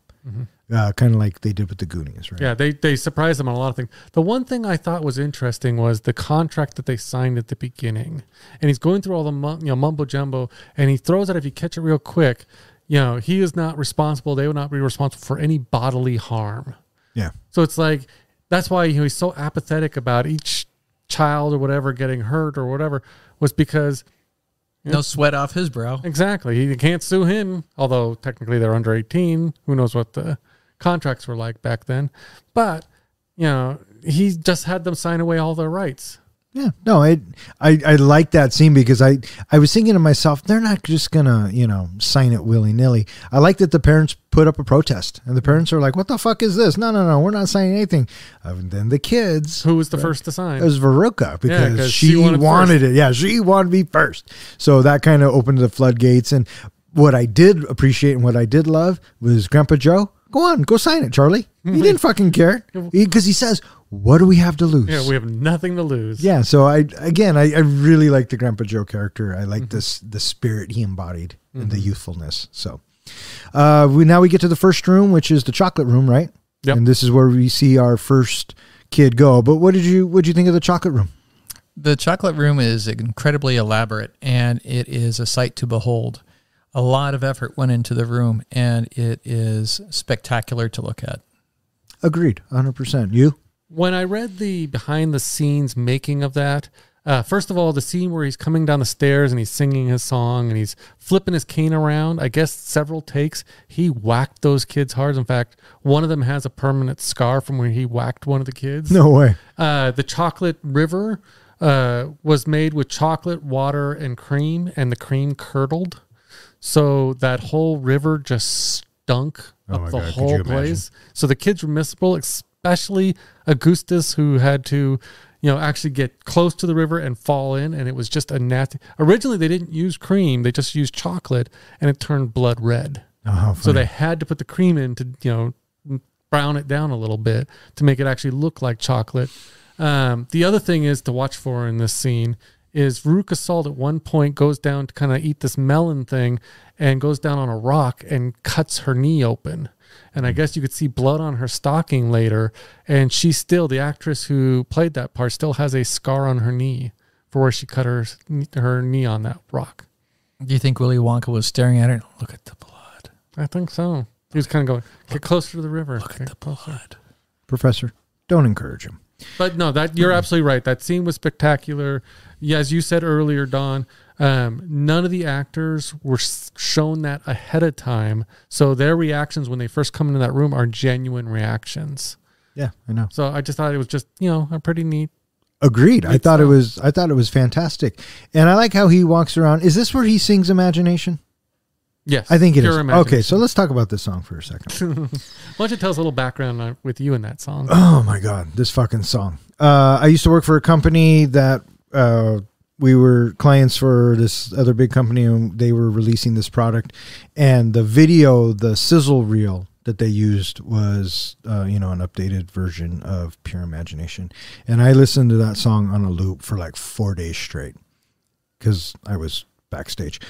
Uh, kind of like they did with the Goonies, right? Yeah, they they surprised them on a lot of things. The one thing I thought was interesting was the contract that they signed at the beginning, and he's going through all the you know mumbo jumbo, and he throws out if you catch it real quick, you know, he is not responsible. They would not be responsible for any bodily harm. Yeah. So it's like that's why you know, he's so apathetic about each child or whatever getting hurt or whatever was because No sweat off his brow. exactly he can't sue him. Although technically they're under eighteen, who knows what the contracts were like back then, but you know he just had them sign away all their rights. Yeah, no, it, I I like that scene because I I was thinking to myself, they're not just gonna you know sign it willy nilly. I like that the parents put up a protest, and the parents are like, "What the fuck is this? No, no, no, we're not signing anything." And then the kids, Who was the first to sign? it was Veruca because 'cause she, she wanted wanted, it. Yeah, she wanted to be first. So that kind of opened the floodgates. And what I did appreciate and what I did love was Grandpa Joe. Go on, go sign it, Charlie. He hmm. didn't fucking care because he says, "What do we have to lose?" yeah, we have nothing to lose. Yeah, so I again I, I really like the Grandpa Joe character. I like mm-hmm. this the spirit he embodied and the mm-hmm. youthfulness. So uh we now we get to the first room, which is the chocolate room, right? Yep. And this is where we see our first kid go. But what did you what did you think of the chocolate room? The chocolate room is incredibly elaborate and it is a sight to behold. A lot of effort went into the room and it is spectacular to look at. Agreed, 100%. You? when I read the behind the scenes making of that, uh, first of all, the scene where he's coming down the stairs and he's singing his song and he's flipping his cane around, I guess several takes, he whacked those kids hard. In fact, one of them has a permanent scar from where he whacked one of the kids. No way. Uh, the chocolate river uh, was made with chocolate, water, and cream, and the cream curdled. So that whole river just stunk Oh up the God, whole place. So the kids were miserable, especially Augustus, who had to, you know, actually get close to the river and fall in. And it was just a nasty. Originally, they didn't use cream; they just used chocolate, and it turned blood red. Oh, So they had to put the cream in to, you know, brown it down a little bit to make it actually look like chocolate. Um, the other thing is to watch for in this scene is Veruca Salt at one point goes down to kind of eat this melon thing and goes down on a rock and cuts her knee open. And I hmm. guess you could see blood on her stocking later. And she still, the actress who played that part, still has a scar on her knee for where she cut her her knee on that rock. Do you think Willy Wonka was staring at her? Look at the blood. I think so. He was kind of going, get closer to the river. Look Get at the closer." blood. Professor, don't encourage him. But no, that you're absolutely right. That scene was spectacular. Yeah, as you said earlier, Don, um, none of the actors were shown that ahead of time, so their reactions when they first come into that room are genuine reactions. Yeah, I know. So I just thought it was just you know a pretty neat. Agreed. I Neat thought it was I thought it was fantastic. And I like how he walks around. Is this where he sings Imagination? Yes, I think it is. Okay, so let's talk about this song for a second. why don't you tell us a little background with you in that song? Oh my god, this fucking song. Uh, I used to work for a company that uh, we were clients for this other big company, and they were releasing this product. And the video, the sizzle reel that they used was, uh, you know, an updated version of Pure Imagination. And I listened to that song on a loop for like four days straight because I was backstage.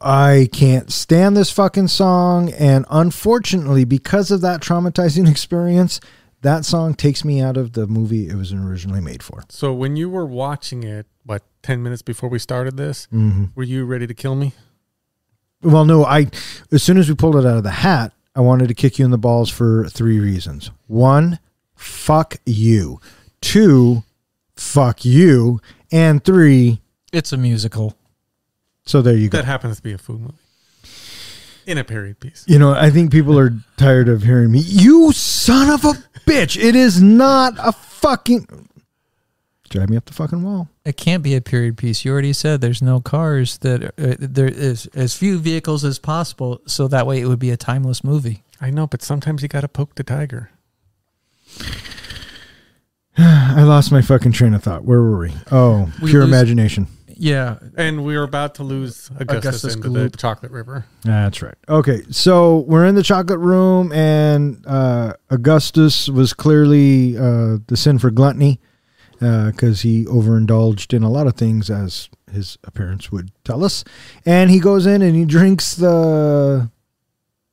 I can't stand this fucking song. And unfortunately, because of that traumatizing experience, that song takes me out of the movie it was originally made for. So when you were watching it, what ten minutes before we started this, Mm-hmm. were you ready to kill me? Well, no, I as soon as we pulled it out of the hat, I wanted to kick you in the balls for three reasons. One, fuck you. Two, fuck you. And three, It's a musical. So there you go. That happens to be a food movie in a period piece. You know, I think people are tired of hearing me. You son of a bitch. It is not a fucking drive me up the fucking wall. It can't be a period piece. You already said there's no cars. That uh, there is as few vehicles as possible, so that way it would be a timeless movie. I know, but sometimes you got to poke the tiger. I lost my fucking train of thought. Where were we? Oh, We pure lose- imagination. Yeah, And we were about to lose Augustus, Augustus into Gloop. the chocolate river. That's right. Okay, so we're in the chocolate room, and uh, Augustus was clearly uh, the sin for gluttony because he overindulged in a lot of things, as his appearance would tell us. And he goes in and he drinks the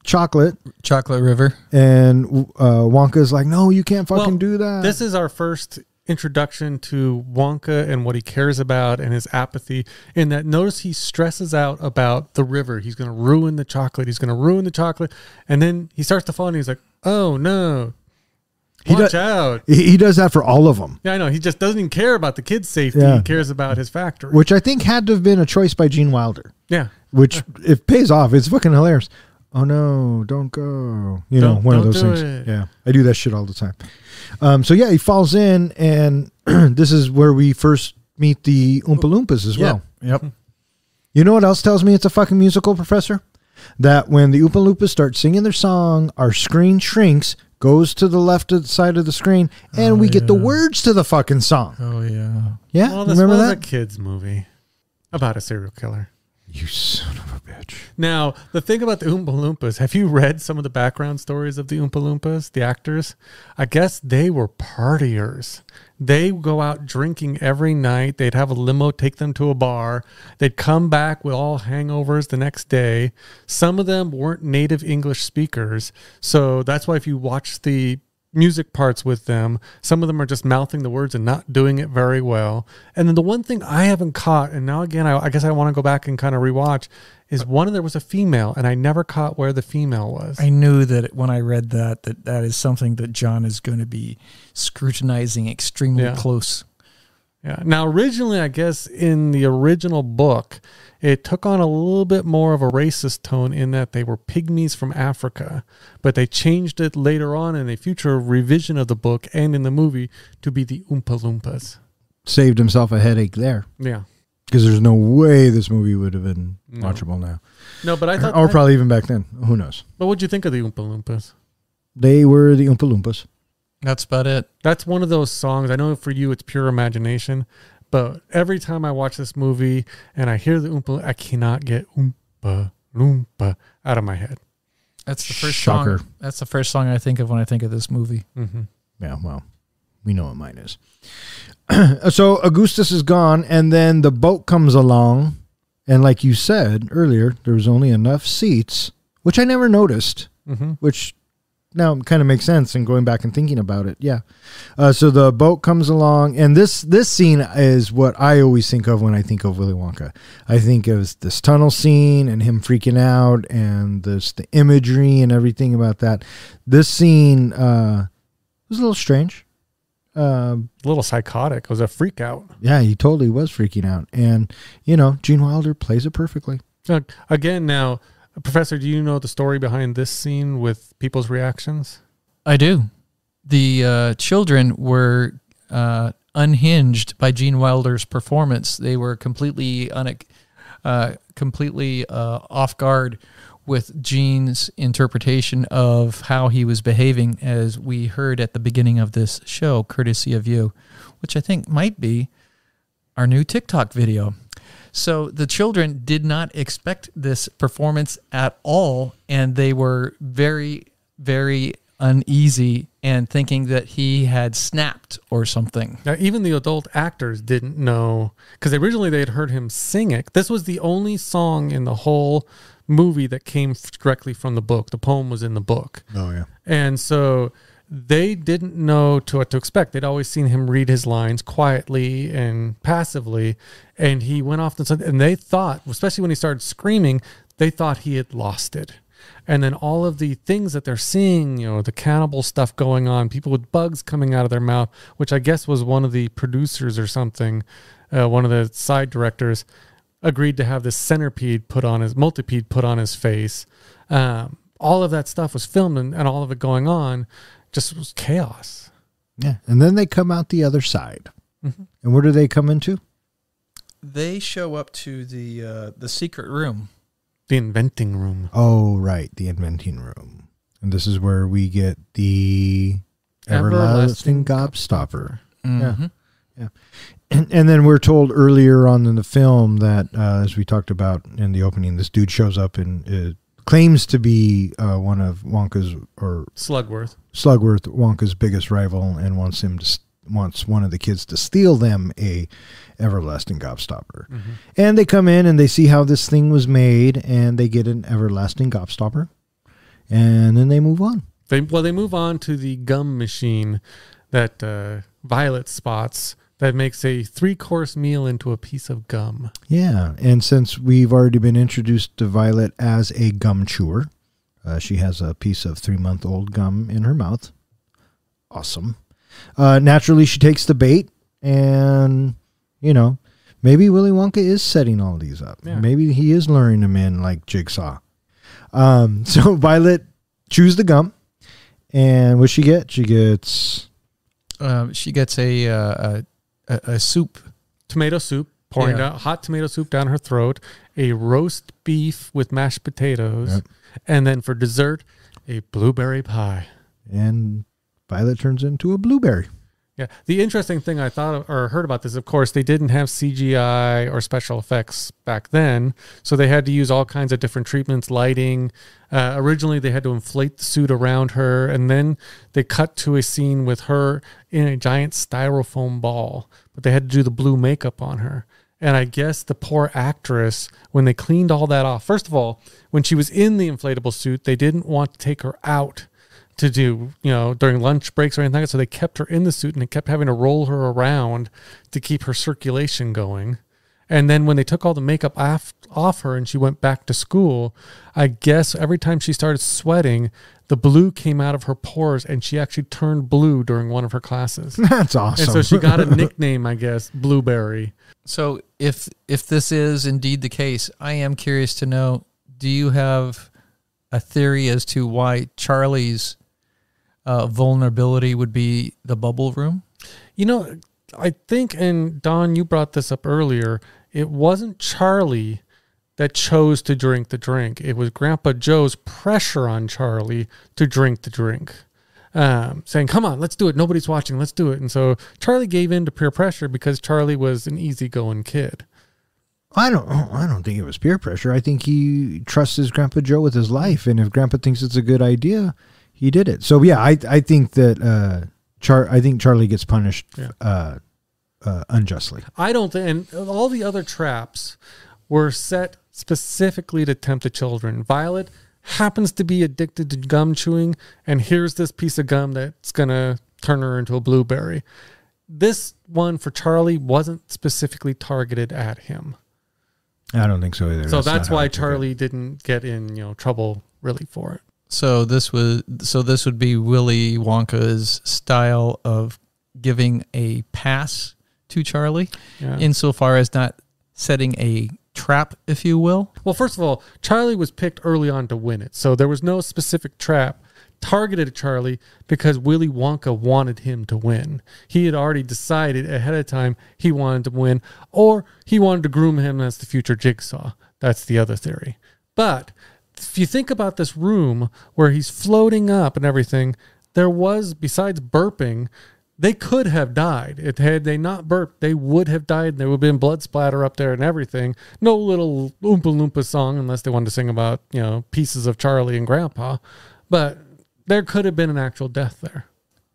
chocolate, Chocolate River. and uh, Wonka's like, "No, you can't fucking Well, do that." This is our first introduction to Wonka and what he cares about and his apathy. In that, notice he stresses out about the river. He's going to ruin the chocolate. He's going to ruin the chocolate. And then he starts to fall and he's like, oh no, He watch does- out. he, does that for all of them, Yeah, I know. He just doesn't even care about the kids' safety. Yeah. He cares about his factory. which I think had to have been a choice by Gene Wilder. yeah. which it pays off. It's fucking hilarious. Oh no, don't go. You know, Don't- one of those things. it. Yeah, I do that shit all the time. Um, so yeah, he falls in, and this is where we first meet the Oompa Loompas as well. Yep. You know what else tells me it's a fucking musical, Professor? That when the Oompa Loompas start singing their song, our screen shrinks, goes to the left of the side of the screen, and Oh, we get the words to the fucking song. Oh yeah. Yeah, Well, this remember was that? a kids' movie about a serial killer. You son of a bitch. Now, the thing about the Oompa Loompas, have you read some of the background stories of the Oompa Loompas, the actors? I guess they were partiers. They go out drinking every night. They'd have a limo take them to a bar. They'd come back with all hangovers the next day. Some of them weren't native English speakers. So that's why if you watch the music parts with them, some of them are just mouthing the words and not doing it very well. And then the one thing I haven't caught, and now again, I, I guess I want to go back and kind of rewatch, is uh, one of there was a female, and I never caught where the female was. I knew that when I read that that that is something that John is going to be scrutinizing extremely Yeah. close. Yeah. Now, originally, I guess in the original book, it took on a little bit more of a racist tone in that they were pygmies from Africa, but they changed it later on in a future revision of the book and in the movie to be the Oompa Loompas. Saved himself a headache there. Yeah. because there's no way this movie would have been No. watchable now, No, but I thought. or I- probably even back then. Who knows? but what'd you think of the Oompa Loompas? They were the Oompa Loompas. That's about it. That's one of those songs. I know for you it's pure imagination, but every time I watch this movie and I hear the Oompa, I cannot get Oompa Loompa out of my head. That's the first Shocker. song. That's the first song I think of when I think of this movie. hmm Yeah, well, we know what mine is. so Augustus is gone, and then the boat comes along, and like you said earlier, there was only enough seats, which I never noticed. hmm Which now it kind of makes sense. And going back and thinking about it, yeah. Uh, so the boat comes along, and this this scene is what I always think of when I think of Willy Wonka. I think of this tunnel scene and him freaking out, and this the imagery and everything about that. This scene uh, was a little strange. Um, A little psychotic. It was a freak out. yeah, he totally was freaking out, and you know, Gene Wilder plays it perfectly. Uh, Again, now, Professor, do you know the story behind this scene with people's reactions? I do. The uh, children were uh, unhinged by Gene Wilder's performance. They were completely un- uh, completely uh, off guard with Gene's interpretation of how he was behaving, as we heard at the beginning of this show, courtesy of you, which I think might be our new TikTok video. So the children did not expect this performance at all, and they were very, very uneasy and thinking that he had snapped or something. Now, even the adult actors didn't know because originally they had heard him sing it. This was the only song in the whole movie that came directly from the book. The poem was in the book. Oh yeah, And so they didn't know to what to expect. They'd always seen him read his lines quietly and passively, and he went off and and they thought, especially when he started screaming, they thought he had lost it. And then all of the things that they're seeing, you know, the cannibal stuff going on, people with bugs coming out of their mouth, which I guess was one of the producers or something, uh, one of the side directors, agreed to have this centipede put on his multipede put on his face. Um, all of that stuff was filmed and, and all of it going on just was chaos. Yeah. And then they come out the other side. Mm-hmm. And where do they come into? They show up to the uh, the secret room. The inventing room. Oh, right. The inventing room. And this is where we get the Everlasting everlasting gobstopper. Mhm. And, and then we're told earlier on in the film that, uh, as we talked about in the opening, this dude shows up and uh, claims to be uh, one of Wonka's or Slugworth. Slugworth, Wonka's biggest rival, and wants him to wants one of the kids to steal them a everlasting gobstopper. And they come in and they see how this thing was made, and they get an everlasting gobstopper, and then they move on. They well, they move on to the gum machine that uh, Violet spots that makes a three course meal into a piece of gum. Yeah, and since we've already been introduced to Violet as a gum chewer, uh, she has a piece of three month old gum in her mouth. Awesome. Uh, naturally, she takes the bait, and you know, maybe Willy Wonka is setting all these up. Yeah. Maybe he is luring them in like Jigsaw. Um, so Violet chews the gum, and what she get? She gets Um, she gets a, uh, a, a a soup. Tomato soup, pouring Yeah. down hot tomato soup down her throat, a roast beef with mashed potatoes, Yep. and then for dessert, a blueberry pie. and Violet turns into a blueberry. Yeah. The interesting thing I thought of, or heard about this, of course, they didn't have CGI or special effects back then. So they had to use all kinds of different treatments, lighting. Uh, originally, they had to inflate the suit around her. And then they cut to a scene with her in a giant styrofoam ball, but they had to do the blue makeup on her. And I guess the poor actress, when they cleaned all that off, first of all, when she was in the inflatable suit, they didn't want to take her out to do, you know, during lunch breaks or anything like that. So they kept her in the suit and they kept having to roll her around to keep her circulation going. And then when they took all the makeup off, off her and she went back to school, I guess every time she started sweating, the blue came out of her pores and she actually turned blue during one of her classes. That's awesome. And so she got a nickname, I guess, Blueberry. So if if this is indeed the case, I am curious to know: Do you have a theory as to why Charlie's uh, vulnerability would be the bubble room? You know, I think, and Don, you brought this up earlier. It wasn't Charlie that chose to drink the drink. It was Grandpa Joe's pressure on Charlie to drink the drink, um, saying, "Come on, let's do it. Nobody's watching. Let's do it." And so Charlie gave in to peer pressure because Charlie was an easygoing kid. I don't. I don't think it was peer pressure. I think he trusts his Grandpa Joe with his life, and if Grandpa thinks it's a good idea, he did it. So yeah, I I think that uh, Char. I think Charlie gets punished Yeah. uh, uh, unjustly. I don't think, and all the other traps were set specifically to tempt the children. Violet happens to be addicted to gum chewing, and here's this piece of gum that's gonna turn her into a blueberry. This one for Charlie wasn't specifically targeted at him, I don't think so either. so not that's why. Charlie didn't get in, you know, trouble really for it. So this was so this would be Willy Wonka's style of giving a pass to Charlie, Yeah. insofar as not setting a trap, if you will. Well, first of all, Charlie was picked early on to win it. So there was no specific trap targeted at Charlie because Willy Wonka wanted him to win. He had already decided ahead of time he wanted to win, or he wanted to groom him as the future jigsaw. That's the other theory. But if you think about this room where he's floating up and everything, there was, besides burping, they could have died. If had they not burped, they would have died. There would have been blood splatter up there and everything. No little Oompa Loompa song unless they wanted to sing about, you know, pieces of Charlie and Grandpa. But there could have been an actual death there.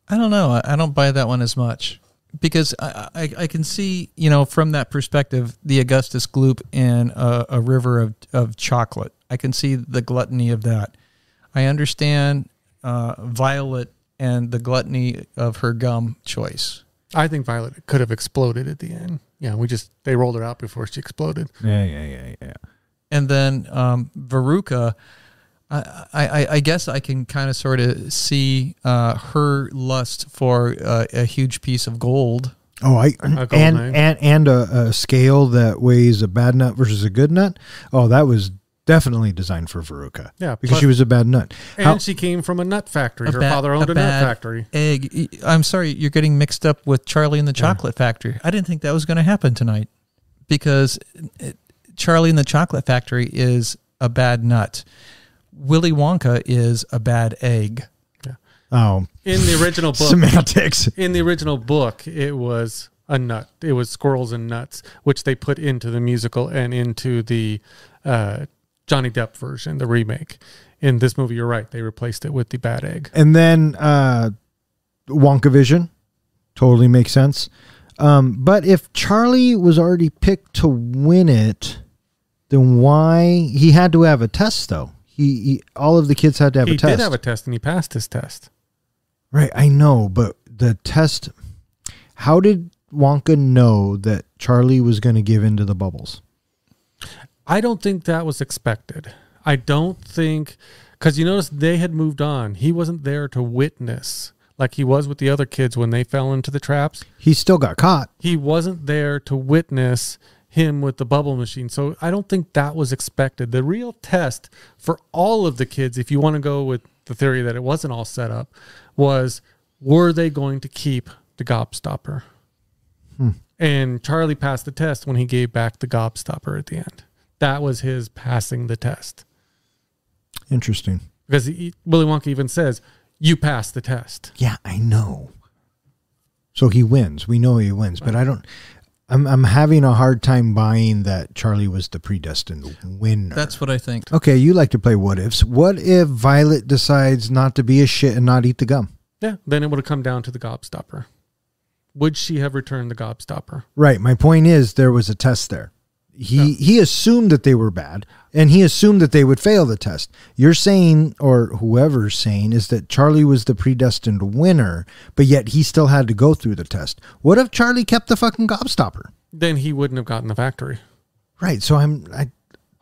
I don't know. I, I don't buy that one as much because I, I, I can see, you know, from that perspective, the Augustus Gloop in a, a river of, of chocolate. I can see the gluttony of that. I understand uh, Violet and the gluttony of her gum choice. I think Violet could have exploded at the end. Yeah, we just they rolled her out before she exploded. Yeah, yeah, yeah, yeah. And then um, Veruca, I, I, I guess I can kind of sort of see uh, her lust for uh, a huge piece of gold. Oh, I and and and a, a scale that weighs a bad nut versus a good nut. Oh, that was definitely designed for Veruca. Yeah, because she was a bad nut. And How- she came from a nut factory. Her ba- father owned a, nut bad factory. Egg. I'm sorry, you're getting mixed up with Charlie and the Chocolate Factory. I didn't think that was going to happen tonight because it, Charlie and the Chocolate Factory is a bad nut. Willy Wonka is a bad egg. Yeah. oh, In the original book, semantics. in the original book, it was a nut. It was squirrels and nuts, which they put into the musical and into the uh, Johnny Depp version, the remake. In this movie, you're right. They replaced it with the bad egg. And then uh, Wonkavision totally makes sense. Um, but if Charlie was already picked to win it, then why he had to have a test though? He, he all of the kids had to have he a test. He did have a test, and he passed his test. right, I know, but the test. How did Wonka know that Charlie was going to give into the bubbles? I don't think that was expected. I don't think because you notice they had moved on. He wasn't there to witness like he was with the other kids when they fell into the traps. He still got caught. He wasn't there to witness him with the bubble machine. So I don't think that was expected. The real test for all of the kids, if you want to go with the theory that it wasn't all set up, was were they going to keep the gobstopper? Hmm. And Charlie passed the test when he gave back the gobstopper at the end. That was his passing the test. Interesting. Because he, Willy Wonka even says, You passed the test. Yeah, I know. So he wins. We know he wins, but I don't. I'm I'm having a hard time buying that Charlie was the predestined winner. That's what I think. okay. You like to play what ifs. What if Violet decides not to be a shit and not eat the gum? Yeah, then it would have come down to the gobstopper. Would she have returned the gobstopper? Right. My point is there was a test there. He he assumed that they were bad, and he assumed that they would fail the test. You're saying, or whoever's saying, is that Charlie was the predestined winner, but yet he still had to go through the test. What if Charlie kept the fucking gobstopper? Then he wouldn't have gotten the factory. Right. So I'm I,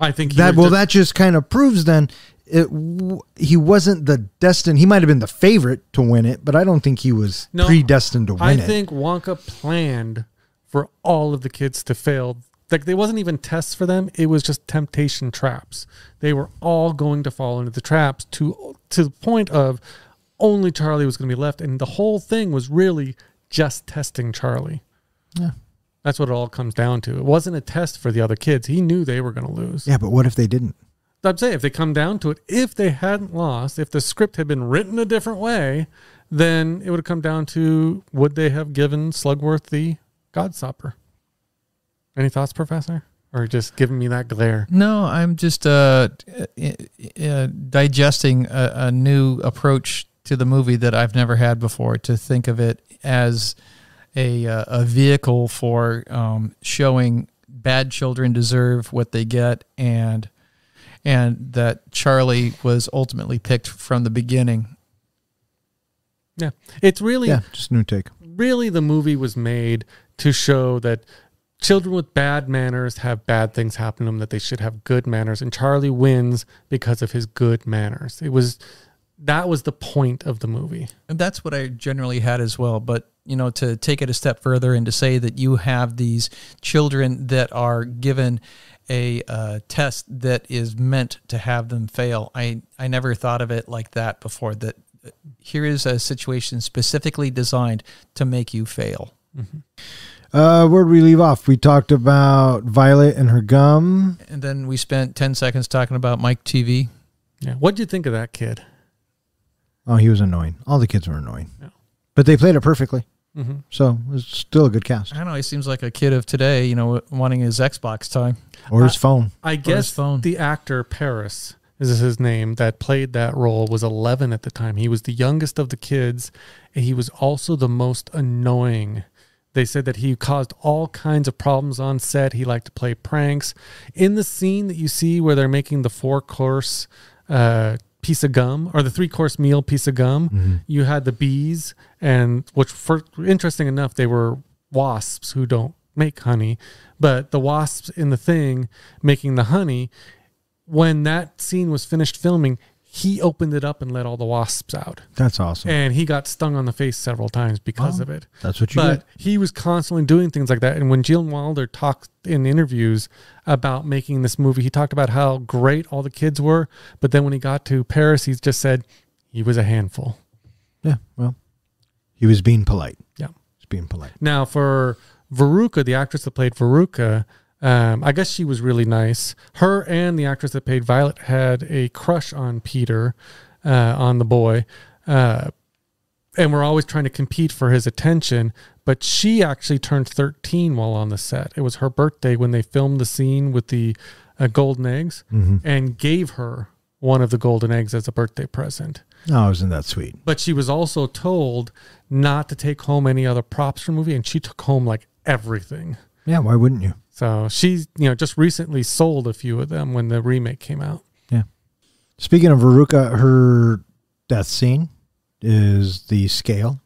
I think he that. Well, just- that just kind of proves then it. w- He wasn't the destined. He might have been the favorite to win it, but I don't think he was No, predestined to win I it. I think Wonka planned for all of the kids to fail. Like they wasn't even tests for them; it was just temptation traps. They were all going to fall into the traps to to the point of only Charlie was going to be left, and the whole thing was really just testing Charlie. Yeah. That's what it all comes down to. It wasn't a test for the other kids. He knew they were going to lose. yeah, but what if they didn't? I'm saying if they come down to it, if they hadn't lost, if the script had been written a different way, then it would have come down to would they have given Slugworth the Gobstopper? Any thoughts, Professor? Or just giving me that glare? No, I'm just uh, uh, uh, digesting a, a new approach to the movie that I've never had before. To think of it as a uh, a vehicle for um, showing bad children deserve what they get, and and that Charlie was ultimately picked from the beginning. Yeah. It's really Yeah, just new take. really the movie was made to show that children with bad manners have bad things happen to them that they should have good manners and Charlie wins because of his good manners. It was that was the point of the movie. And that's what I generally had as well. But, you know, to take it a step further and to say that you have these children that are given a uh, test that is meant to have them fail, I, I never thought of it like that before. That uh, here is a situation specifically designed to make you fail. Uh, where did we leave off? We talked about Violet and her gum. And then we spent 10 seconds talking about Mike Teevee. Yeah. What do you think of that kid? Oh, he was annoying. All the kids were annoying, Yeah. but they played it perfectly. Mm-hmm. So it was still a good cast. I don't know. He seems like a kid of today, you know, wanting his Xbox time. Or his Uh, phone. I guess phone. the actor Paris is his name that played that role was 11 at the time. He was the youngest of the kids, and he was also the most annoying. They said that he caused all kinds of problems on set. He liked to play pranks. In the scene that you see where they're making the four course uh, piece of gum or the three course meal piece of gum. You had the bees, and which, for interesting enough, they were wasps who don't make honey, but the wasps in the thing making the honey. When that scene was finished filming, he opened it up and let all the wasps out, That's awesome. and he got stung on the face several times because Oh, of it That's what you but get. he was constantly doing things like that. And when Gene Wilder talked in interviews about making this movie, he talked about how great all the kids were. But then when he got to Paris, he just said he was a handful. Yeah. Well, he was being polite. Yeah. He's being polite. Now for Veruca, the actress that played Veruca, um, I guess she was really nice. Her and the actress that played Violet had a crush on Peter, uh, on the boy, uh, and were always trying to compete for his attention. But she actually turned 13 while on the set. It was her birthday when they filmed the scene with the uh, golden eggs, and gave her one of the golden eggs as a birthday present. Oh, isn't that sweet? But she was also told not to take home any other props from the movie, and she took home like everything. Yeah. Why wouldn't you? So she, you know, just recently sold a few of them when the remake came out. Yeah. Speaking of Veruca, her death scene is the scale,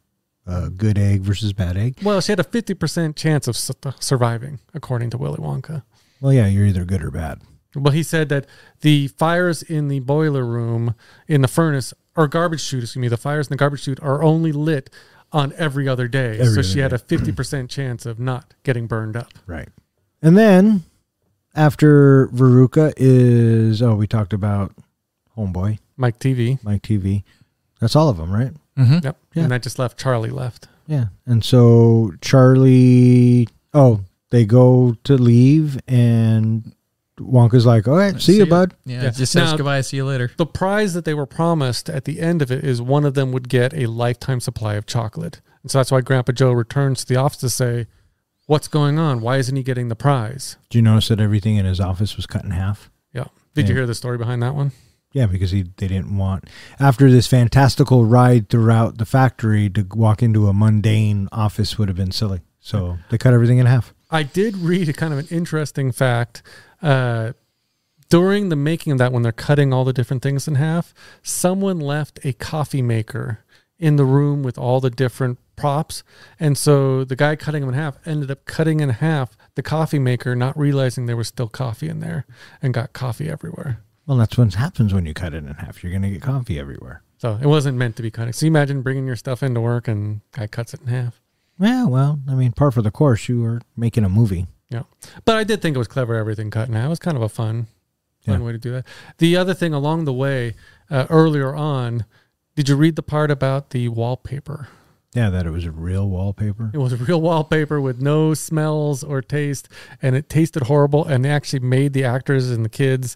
uh, good egg versus bad egg. Well, she had a 50% chance of su- surviving, according to Willy Wonka. Well, yeah, you're either good or bad. Well, he said that the fires in the boiler room, in the furnace, or garbage chute, excuse me, the fires in the garbage chute are only lit on every other day. Every so other she had a 50% chance of not getting burned up. Right. And then after Veruca is oh, we talked about Homeboy, Mike Teevee. Mike Teevee. That's all of them, right? Mm-hmm. Yep. Yeah. And I just left. Charlie left. Yeah. And so Charlie, oh, they go to leave, and Wonka's like, "All right, see, you, bud." Yeah, Yeah. just says Now- goodbye. See you later. The prize that they were promised at the end of it is one of them would get a lifetime supply of chocolate. And so that's why Grandpa Joe returns to the office to say, What's going on? Why isn't he getting the prize? Did you notice that everything in his office was cut in half? Yeah. Did you hear the story behind that one? Yeah, because he they didn't want after this fantastical ride throughout the factory to walk into a mundane office would have been silly. So they cut everything in half. I did read a kind of an interesting fact. Uh, during the making of that, when they're cutting all the different things in half, someone left a coffee maker in the room with all the different props. And so the guy cutting them in half ended up cutting in half the coffee maker, not realizing there was still coffee in there and got coffee everywhere. Well, that's what happens when you cut it in half. You're gonna get coffee everywhere. So it wasn't meant to be cutting. So you imagine bringing your stuff into work and guy cuts it in half. Yeah, well, I mean, par for the course. You are making a movie. Yeah. But I did think it was clever, everything cut in half. It was kind of a fun, fun Yeah. way to do that. The other thing along the way, uh, earlier on, did you read the part about the wallpaper? Yeah, that it was a real wallpaper. It was a real wallpaper with no smells or taste, and it tasted horrible. And they actually made the actors and the kids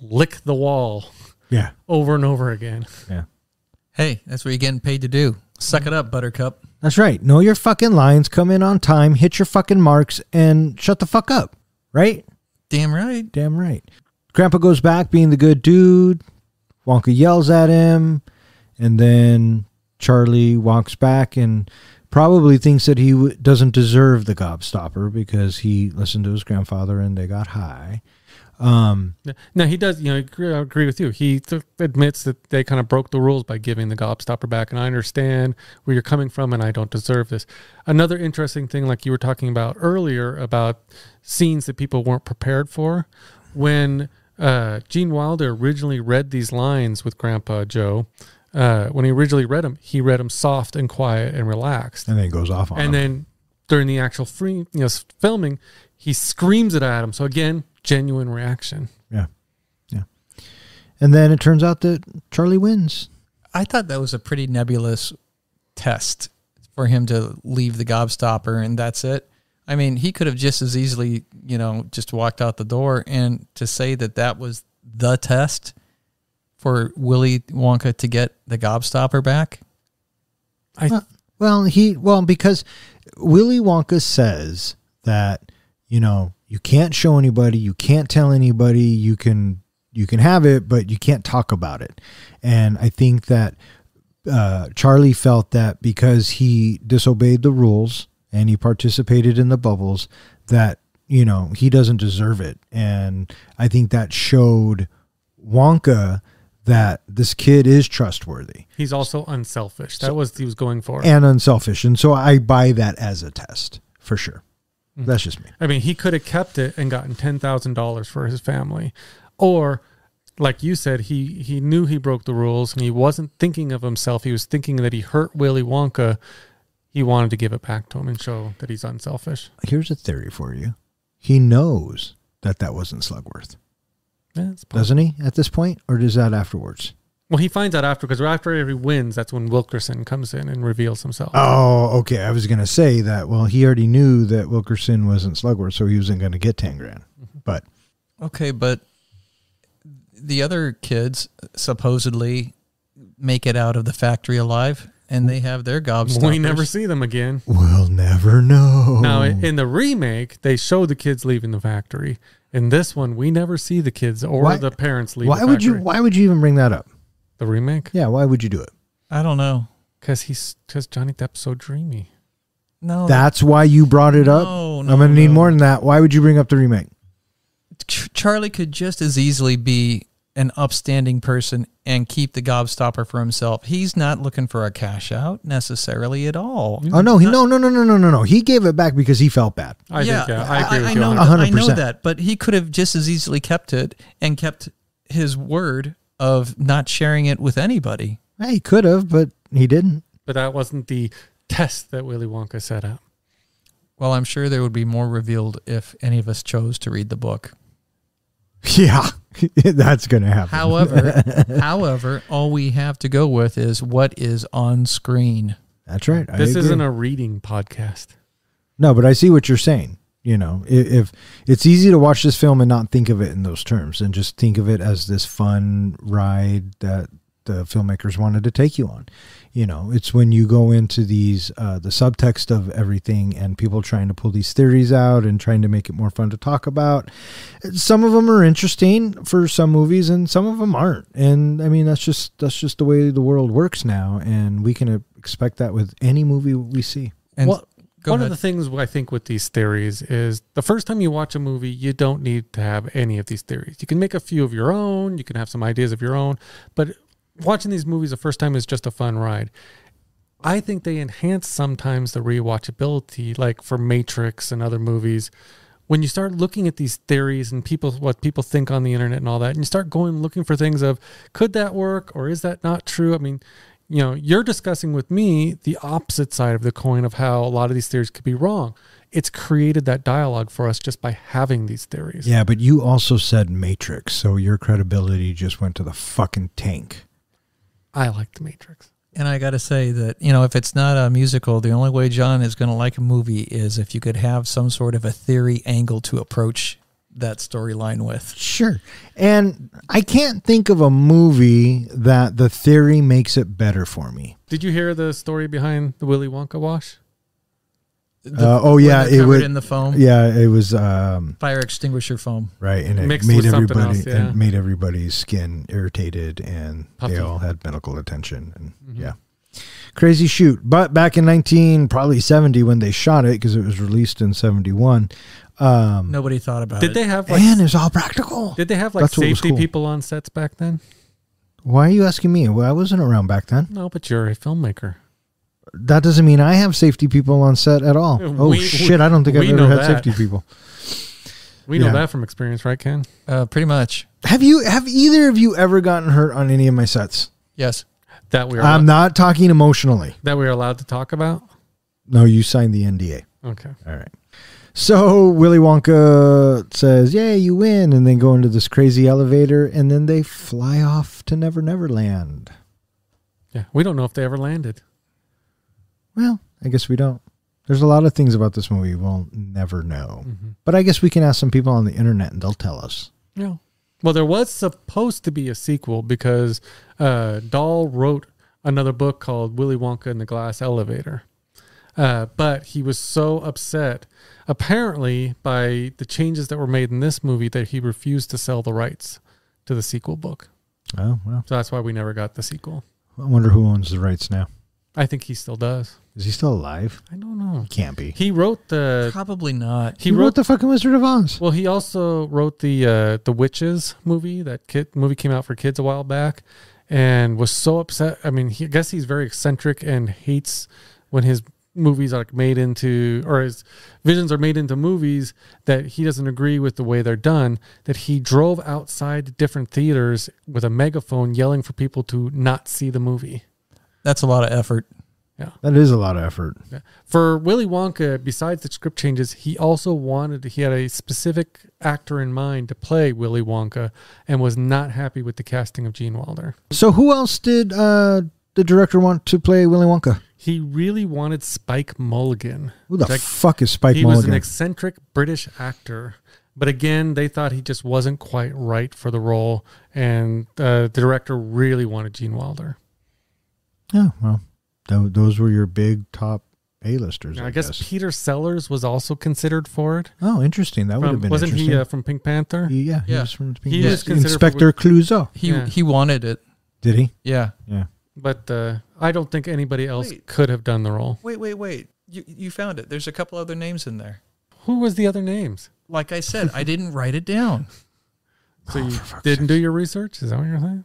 lick the wall Yeah, over and over again. yeah. Hey, that's what you're getting paid to do. Suck it up, Buttercup. That's right. Know your fucking lines. Come in on time. Hit your fucking marks and shut the fuck up. Right? Damn right. Damn right. Grandpa goes back being the good dude. Wonka yells at him, and then Charlie walks back and probably thinks that he w- doesn't deserve the gobstopper because he listened to his grandfather and they got high. Um, Now he does, you know, I agree, I agree with you. He th- admits that they kind of broke the rules by giving the gobstopper back, and I understand where you're coming from, and I don't deserve this. Another interesting thing, like you were talking about earlier, about scenes that people weren't prepared for, when uh, Gene Wilder originally read these lines with Grandpa Joe. Uh, when he originally read them, he read them soft and quiet and relaxed and then he goes off on and him. then during the actual free you know filming he screams it at him so again genuine reaction yeah, yeah. And then it turns out that Charlie wins. I thought that was a pretty nebulous test for him to leave the gobstopper and that's it. I mean, he could have just as easily, you know, just walked out the door and to say that that was the test for Willy Wonka to get the gobstopper back. i Well, Well, he well because Willy Wonka says that you know you can't show anybody, you can't tell anybody, you can you can have it, but you can't talk about it. And I think that uh, Charlie felt that because he disobeyed the rules and he participated in the bubbles, that you know he doesn't deserve it. And I think that showed Wonka that this kid is trustworthy He's also unselfish. That was he was going for. and unselfish. And so I buy that as a test for sure. Mm. That's just me. I mean, he could have kept it and gotten ten thousand dollars for his family, or like you said, he he knew he broke the rules and he wasn't thinking of himself. He was thinking that he hurt Willy Wonka. He wanted to give it back to him and show that he's unselfish. Here's a theory for you. He knows that that wasn't Slugworth, Yeah, doesn't he? At this point, or does that afterwards? Well, he finds out after because after he wins, that's when Wilkinson comes in and reveals himself. Oh, okay. I was gonna say that. Well, he already knew that Wilkinson wasn't Slugworth, so he wasn't gonna get ten grand. Mm-hmm. But Okay, but the other kids supposedly make it out of the factory alive, and they have their gobstoppers. we never see them again. we'll never know. Now, in the remake, they show the kids leaving the factory. In this one, we never see the kids or Why- the parents leave. why the would you? factory. Why would you even bring that up? The remake? Yeah, why would you do it? I don't know. Because he's because Johnny Depp's so dreamy. No, That's why you brought it up. No, I'm gonna need no. more than that. Why would you bring up the remake? Ch- Charlie could just as easily be an upstanding person and keep the gobstopper for himself. He's not looking for a cash out necessarily at all. Oh no, he no no no no no no no. He gave it back because he felt bad. I think yeah, I agree with I you. know, 100%. that, I know that, but he could have just as easily kept it and kept his word of not sharing it with anybody. Hey, he could have, but he didn't. But that wasn't the test that Willy Wonka set up. Well, I'm sure there would be more revealed if any of us chose to read the book. Yeah, that's gonna happen. However, however, all we have to go with is what is on screen. that's right. I This agree. isn't a reading podcast. No, but I see what you're saying. You know, if, if it's easy to watch this film and not think of it in those terms and just think of it as this fun ride that the filmmakers wanted to take you on. You know, it's when you go into these, uh, the subtext of everything and people trying to pull these theories out and trying to make it more fun to talk about. Some of them are interesting for some movies and some of them aren't. And I mean, that's just, that's just the way the world works now. And we can expect that with any movie we see. And Well, One ahead. of the things I think with these theories is the first time you watch a movie, you don't need to have any of these theories. You can make a few of your own, you can have some ideas of your own, but watching these movies the first time is just a fun ride. I think they enhance sometimes the rewatchability, like for Matrix and other movies. When you start looking at these theories and people, what people think on the internet and all that, and you start going looking for things of could that work or is that not true? I mean, you know, you're discussing with me the opposite side of the coin of how a lot of these theories could be wrong. It's created that dialogue for us just by having these theories. Yeah, but you also said Matrix, so your credibility just went to the fucking tank. I like the Matrix. And I got to say that, you know, if it's not a musical, the only way John is going to like a movie is if you could have some sort of a theory angle to approach that storyline with. Sure. And I can't think of a movie that the theory makes it better for me. Did you hear the story behind the Willy Wonka wash? The- Uh, oh, yeah, it covered would- in the foam, Yeah, it was um, fire extinguisher foam. right, and it Mixed made everybody else, yeah. and made everybody's skin irritated, and Puffy. they all had medical attention. And Mhm. yeah, crazy shoot. But back in nineteen probably seventy when they shot it because it was released in seventy one. Um, Nobody thought about Did it. they have like and it's all practical. did they have like That's safety cool. people on sets back then? Why are you asking me? Well, I wasn't around back then. No, but you're a filmmaker. That doesn't mean I have safety people on set at all. Uh, Oh shit! I don't think I've ever know had that. safety people. We know Yeah. that from experience, right, Ken? uh, pretty much. Have you? Have either of you ever gotten hurt on any of my sets? Yes. That we are I'm not talking emotionally. that we are allowed to talk about. No, you signed the NDA. Okay. All right. So Willy Wonka says, "Yeah, you win," and then go into this crazy elevator, and then they fly off to Never Never Land. Yeah, we don't know if they ever landed. Well, I guess we don't. There's a lot of things about this movie we'll never know, Mm-hmm. but I guess we can ask some people on the internet, and they'll tell us. Yeah. Well, there was supposed to be a sequel because uh, Dahl wrote another book called Willy Wonka and the Glass Elevator. Uh, but he was so upset, apparently, by the changes that were made in this movie that he refused to sell the rights to the sequel book. Oh well, So that's why we never got the sequel. I wonder who owns the rights now. I think he still does. Is he still alive? I don't know. Can't be. He wrote the. Probably not. He He wrote wrote the fucking Wizard of Oz. Well, he also wrote the uh, the Witches movie. That kid movie came out for kids a while back, and was so upset. I mean, he, I guess he's very eccentric and hates when his movies are like made into or his visions are made into movies that he doesn't agree with the way they're done. That he drove outside different theaters with a megaphone yelling for people to not see the movie. That's a lot of effort. Yeah. That is a lot of effort. For Willy Wonka, besides the script changes, he also wanted he had a specific actor in mind to play Willy Wonka and was not happy with the casting of Gene Wilder. So who else did uh, the director want to play Willy Wonka? He really wanted Spike Milligan. Who the Like, fuck is Spike he was an eccentric British actor. But again, they thought he just wasn't quite right for the role, and uh, the director really wanted Gene Wilder. Yeah, well, tho- those were your big top A-listers. I, I, guess, guess. Peter Sellers was also considered for it. Oh, interesting. That would have been wasn't interesting. he uh, from Pink Panther? He- yeah, he Yeah. was from He yeah, was considered Inspector Clouseau. He Yeah. he wanted it. Did he? Yeah. Yeah. But uh, I don't think anybody else Wait. could have done the role. Wait, wait, wait. You you found it. There's a couple other names in there. Who was the other names? Like I said, I didn't write it down. So you Oh, for didn't sake. do your research? Is that what you're saying?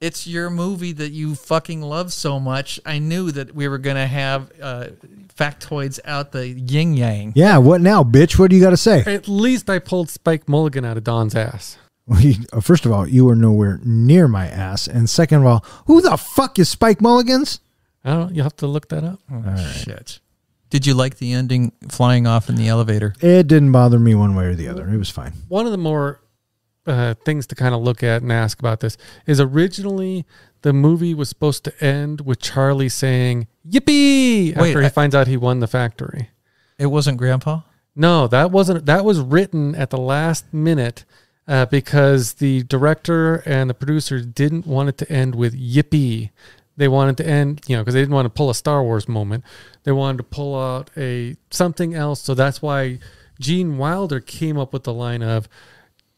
It's your movie that you fucking love so much. I knew that we were gonna have uh, factoids out the yin yang. Yeah. What now, bitch? What do you got to say? At least I pulled Spike Milligan out of Don's ass. Well, you- uh, First of all, you were nowhere near my ass, and second of all, who the fuck is Spike Milligans? I don't. You have to look that up. Oh, Shit. Did you like the ending flying off in the elevator? It didn't bother me one way or the other. It was fine. One of the more uh, things to kind of look at and ask about this is originally the movie was supposed to end with Charlie saying "Yippee!" Wait, after he I- finds out he won the factory. It wasn't Grandpa. No, that wasn't. That was written at the last minute uh, because the director and the producers didn't want it to end with "Yippee." They wanted to end, you know, because they didn't want to pull a Star Wars moment. They wanted to pull out a something else. So that's why Gene Wilder came up with the line of,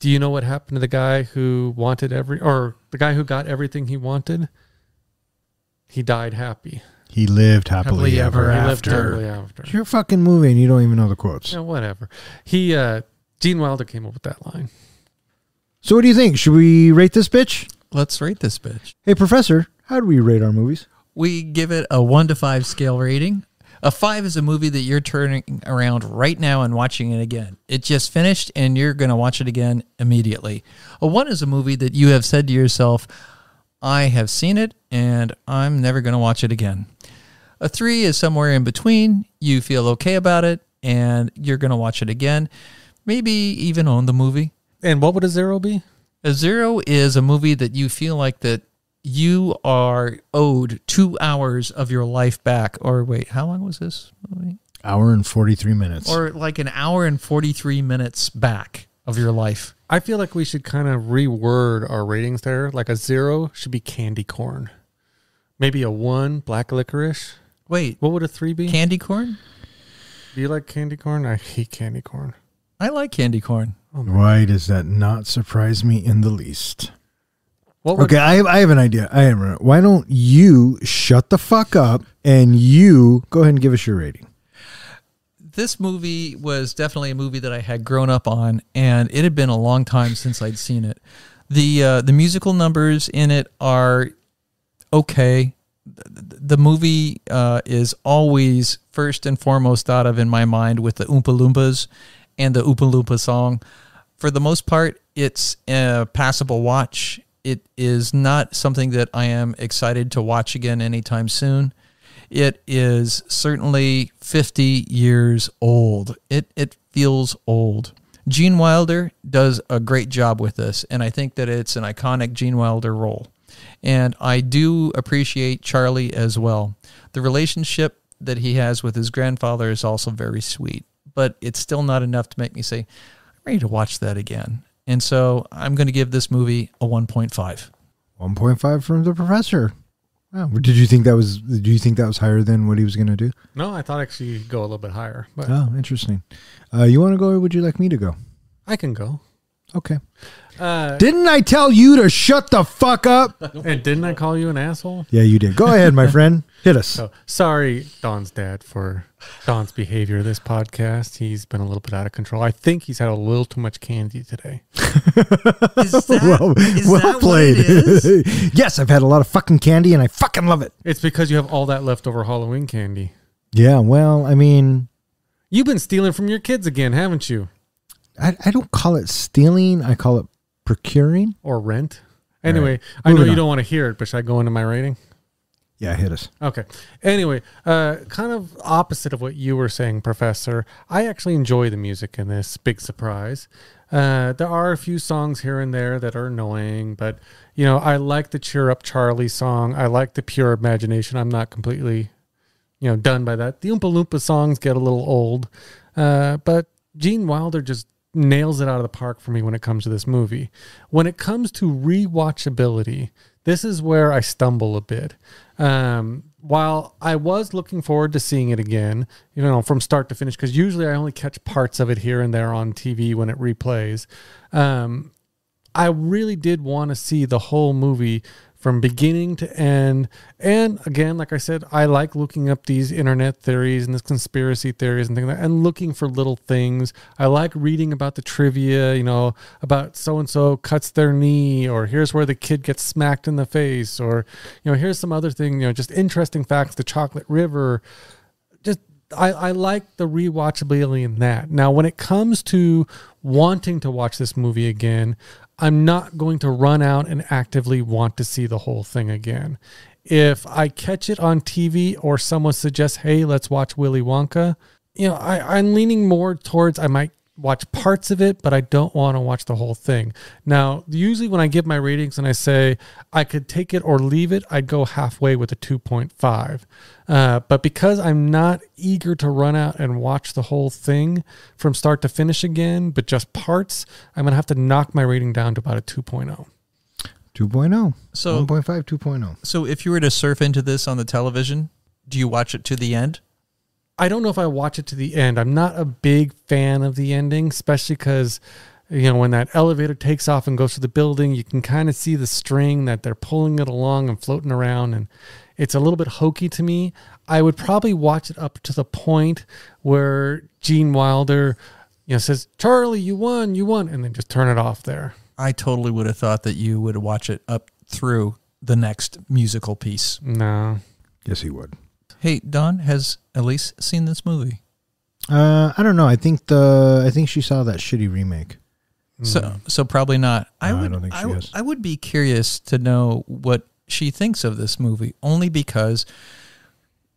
"Do you know what happened to the guy who wanted every, or the guy who got everything he wanted? He died happy. He lived happily, Happily ever, ever He lived after. happily after." It's your fucking movie, and you don't even know the quotes. Yeah, whatever. He, uh, Gene Wilder came up with that line. So, what do you think? Should we rate this bitch? Let's rate this bitch. Hey, Professor, how do we rate our movies? We give it a one to five scale rating. A five is a movie that you're turning around right now and watching it again. It just finished and you're going to watch it again immediately. A one is a movie that you have said to yourself, I have seen it and I'm never going to watch it again. A three is somewhere in between. You feel okay about it and you're going to watch it again. Maybe even own the movie. And what would a zero be? A zero is a movie that you feel like that you are owed two hours of your life back. Or wait, how long was this movie? Hour and 43 minutes. Or like an hour and 43 minutes back of your life. I feel like we should kind of reword our ratings there. Like a zero should be candy corn. Maybe a one, black licorice. Wait, What would a three be? candy corn? Do you like candy corn? I hate candy corn. I like candy corn. Oh, Why does that not surprise me in the least? What Okay, I have, I have an idea. I an, why don't you shut the fuck up and you go ahead and give us your rating? This movie was definitely a movie that I had grown up on, and it had been a long time since I'd seen it. the uh, The musical numbers in it are okay. The, the movie uh, is always first and foremost thought of in my mind with the Oompa Loompas and the Oompa Loompa song. For the most part, it's a passable watch. It is not something that I am excited to watch again anytime soon. It is certainly 50 years old. It it feels old. Gene Wilder does a great job with this, and I think that it's an iconic Gene Wilder role. And I do appreciate Charlie as well. The relationship that he has with his grandfather is also very sweet, but it's still not enough to make me say, I'm ready to watch that again. And so I'm going to give this movie a 1.5. 1.5 from the professor. Wow. Did you think that was did you think that was higher than what he was going to do? no, I thought actually you'd go a little bit higher, but Oh, interesting. Uh, you want to go or would you like me to go? I can go. Okay. Uh, Didn't I tell you to shut the fuck up? and didn't I call you an asshole? Yeah, you did. Go ahead, my friend. Hit us. So sorry, Don's dad, for Don's behavior this podcast. He's been a little bit out of control. I think he's had a little too much candy today. Is that, well, is well that what played. it is? yes, I've had a lot of fucking candy and I fucking love it. It's because you have all that leftover Halloween candy. Yeah, well, I mean, You've been stealing from your kids again, haven't you? I, I don't call it stealing. I call it procuring. Or rent? Anyway, right. I know you on. don't want to hear it, but should I go into my rating? Yeah, hit us. Okay. Anyway, uh, kind of opposite of what you were saying, Professor. I actually enjoy the music in this. Big surprise. Uh, there are a few songs here and there that are annoying, but you know, I like the "Cheer Up Charlie" song. I like the "Pure Imagination." I'm not completely, you know, done by that. The Oompa Loompa songs get a little old, uh, but Gene Wilder just nails it out of the park for me when it comes to this movie. When it comes to rewatchability, this is where I stumble a bit. Um, while I was looking forward to seeing it again, you know, from start to finish, because usually I only catch parts of it here and there on TV when it replays. Um, I really did want to see the whole movie from beginning to end. And again, like I said, I like looking up these internet theories and this conspiracy theories and things like that, and looking for little things. I like reading about the trivia, you know, about so and so cuts their knee, or here's where the kid gets smacked in the face, or you know, here's some other thing, you know, just interesting facts. The Chocolate River, just I, I like the rewatchability in that. Now, when it comes to wanting to watch this movie again, I'm not going to run out and actively want to see the whole thing again. If I catch it on TV or someone suggests, hey, let's watch Willy Wonka, you know, I, I'm leaning more towards I might watch parts of it, but I don't want to watch the whole thing. Now, usually when I give my ratings and I say I could take it or leave it, I'd go halfway with a 2.5. Uh, but because I'm not eager to run out and watch the whole thing from start to finish again, but just parts, I'm going to have to knock my rating down to about a oh. 2.0. 2.0. So- 1.5, 2.0. So if you were to surf into this on the television, do you watch it to the end? I don't know if I watch it to the end. I'm not a big fan of the ending, especially because you know when that elevator takes off and goes to the building, you can kind of see the string that they're pulling it along and floating around, and it's a little bit hokey to me. I would probably watch it up to the point where Gene Wilder, you know, says, "Charlie, you won, you won," and then just turn it off there. I totally would have thought that you would watch it up through the next musical piece. No, Yes, he would. Hey, Don, has Elise seen this movie? Uh, I don't know. I think the I think she saw that shitty remake. So, so probably not. I No, I would. don't think she I, has. I would be curious to know what she thinks of this movie, only because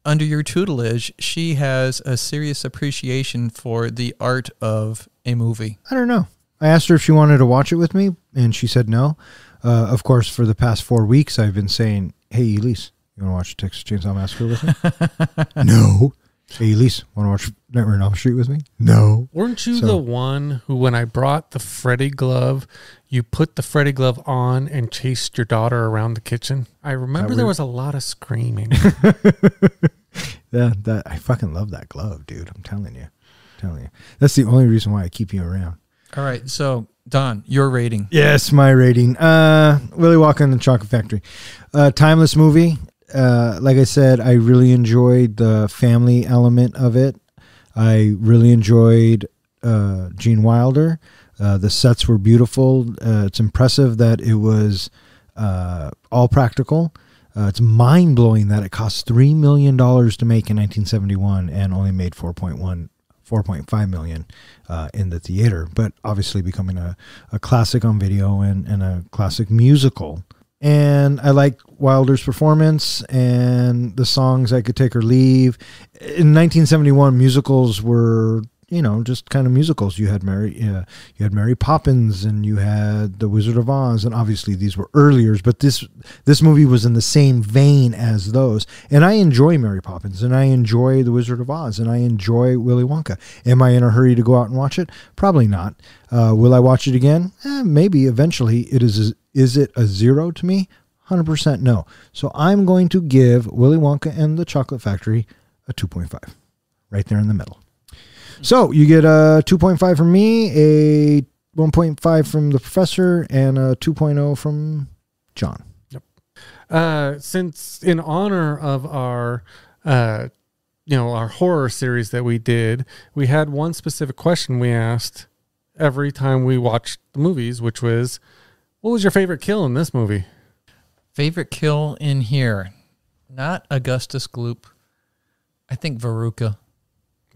under your tutelage, she has a serious appreciation for the art of a movie. I don't know. I asked her if she wanted to watch it with me, and she said no. Uh, of course, for the past four weeks, I've been saying, "Hey, Elise, you want to watch Texas Chainsaw Massacre with me?" no. Hey, Elise, want to watch Nightmare on Elm Street with me? No. Weren't you So- the one who, when I brought the Freddy glove, you put the Freddy glove on and chased your daughter around the kitchen? I remember there weird? was a lot of screaming. Yeah, that I fucking love that glove, dude. I'm telling you, I'm telling you. That's the only reason why I keep you around. All right, so Don, your rating. Yes, my rating. Uh, Willy Wonka and the Chocolate Factory. Uh, timeless movie. Uh, like I said, I really enjoyed the family element of it. I really enjoyed uh, Gene Wilder. Uh, the sets were beautiful. Uh, it's impressive that it was uh, all practical. It's mind blowing that it cost three million dollars to make in 1971 and only made 4.1, 4.5 million uh, in the theater. But obviously becoming a, a classic on video and, and a classic musical. And I like Wilder's performance and the songs I could take or leave. In 1971, musicals were you know just kind of musicals. You had Mary, uh, you had Mary Poppins, and you had The Wizard of Oz, and obviously these were earlier. But this this movie was in the same vein as those. And I enjoy Mary Poppins, and I enjoy The Wizard of Oz, and I enjoy Willy Wonka. Am I in a hurry to go out and watch it? Probably not. Uh, will I watch it again? Eh, maybe eventually. It is. Is it a zero to me? 100% no. So I'm going to give Willy Wonka and the Chocolate Factory a 2.5. Right there in the middle. So you get a 2.5 from me, a 1.5 from the professor, and a 2.0 from John. Uh, since in honor of our, uh, you know, our horror series that we did, we had one specific question we asked every time we watched the movies, which was, "What was your favorite kill in this movie?" Favorite kill in here, not Augustus Gloop. I think Veruca.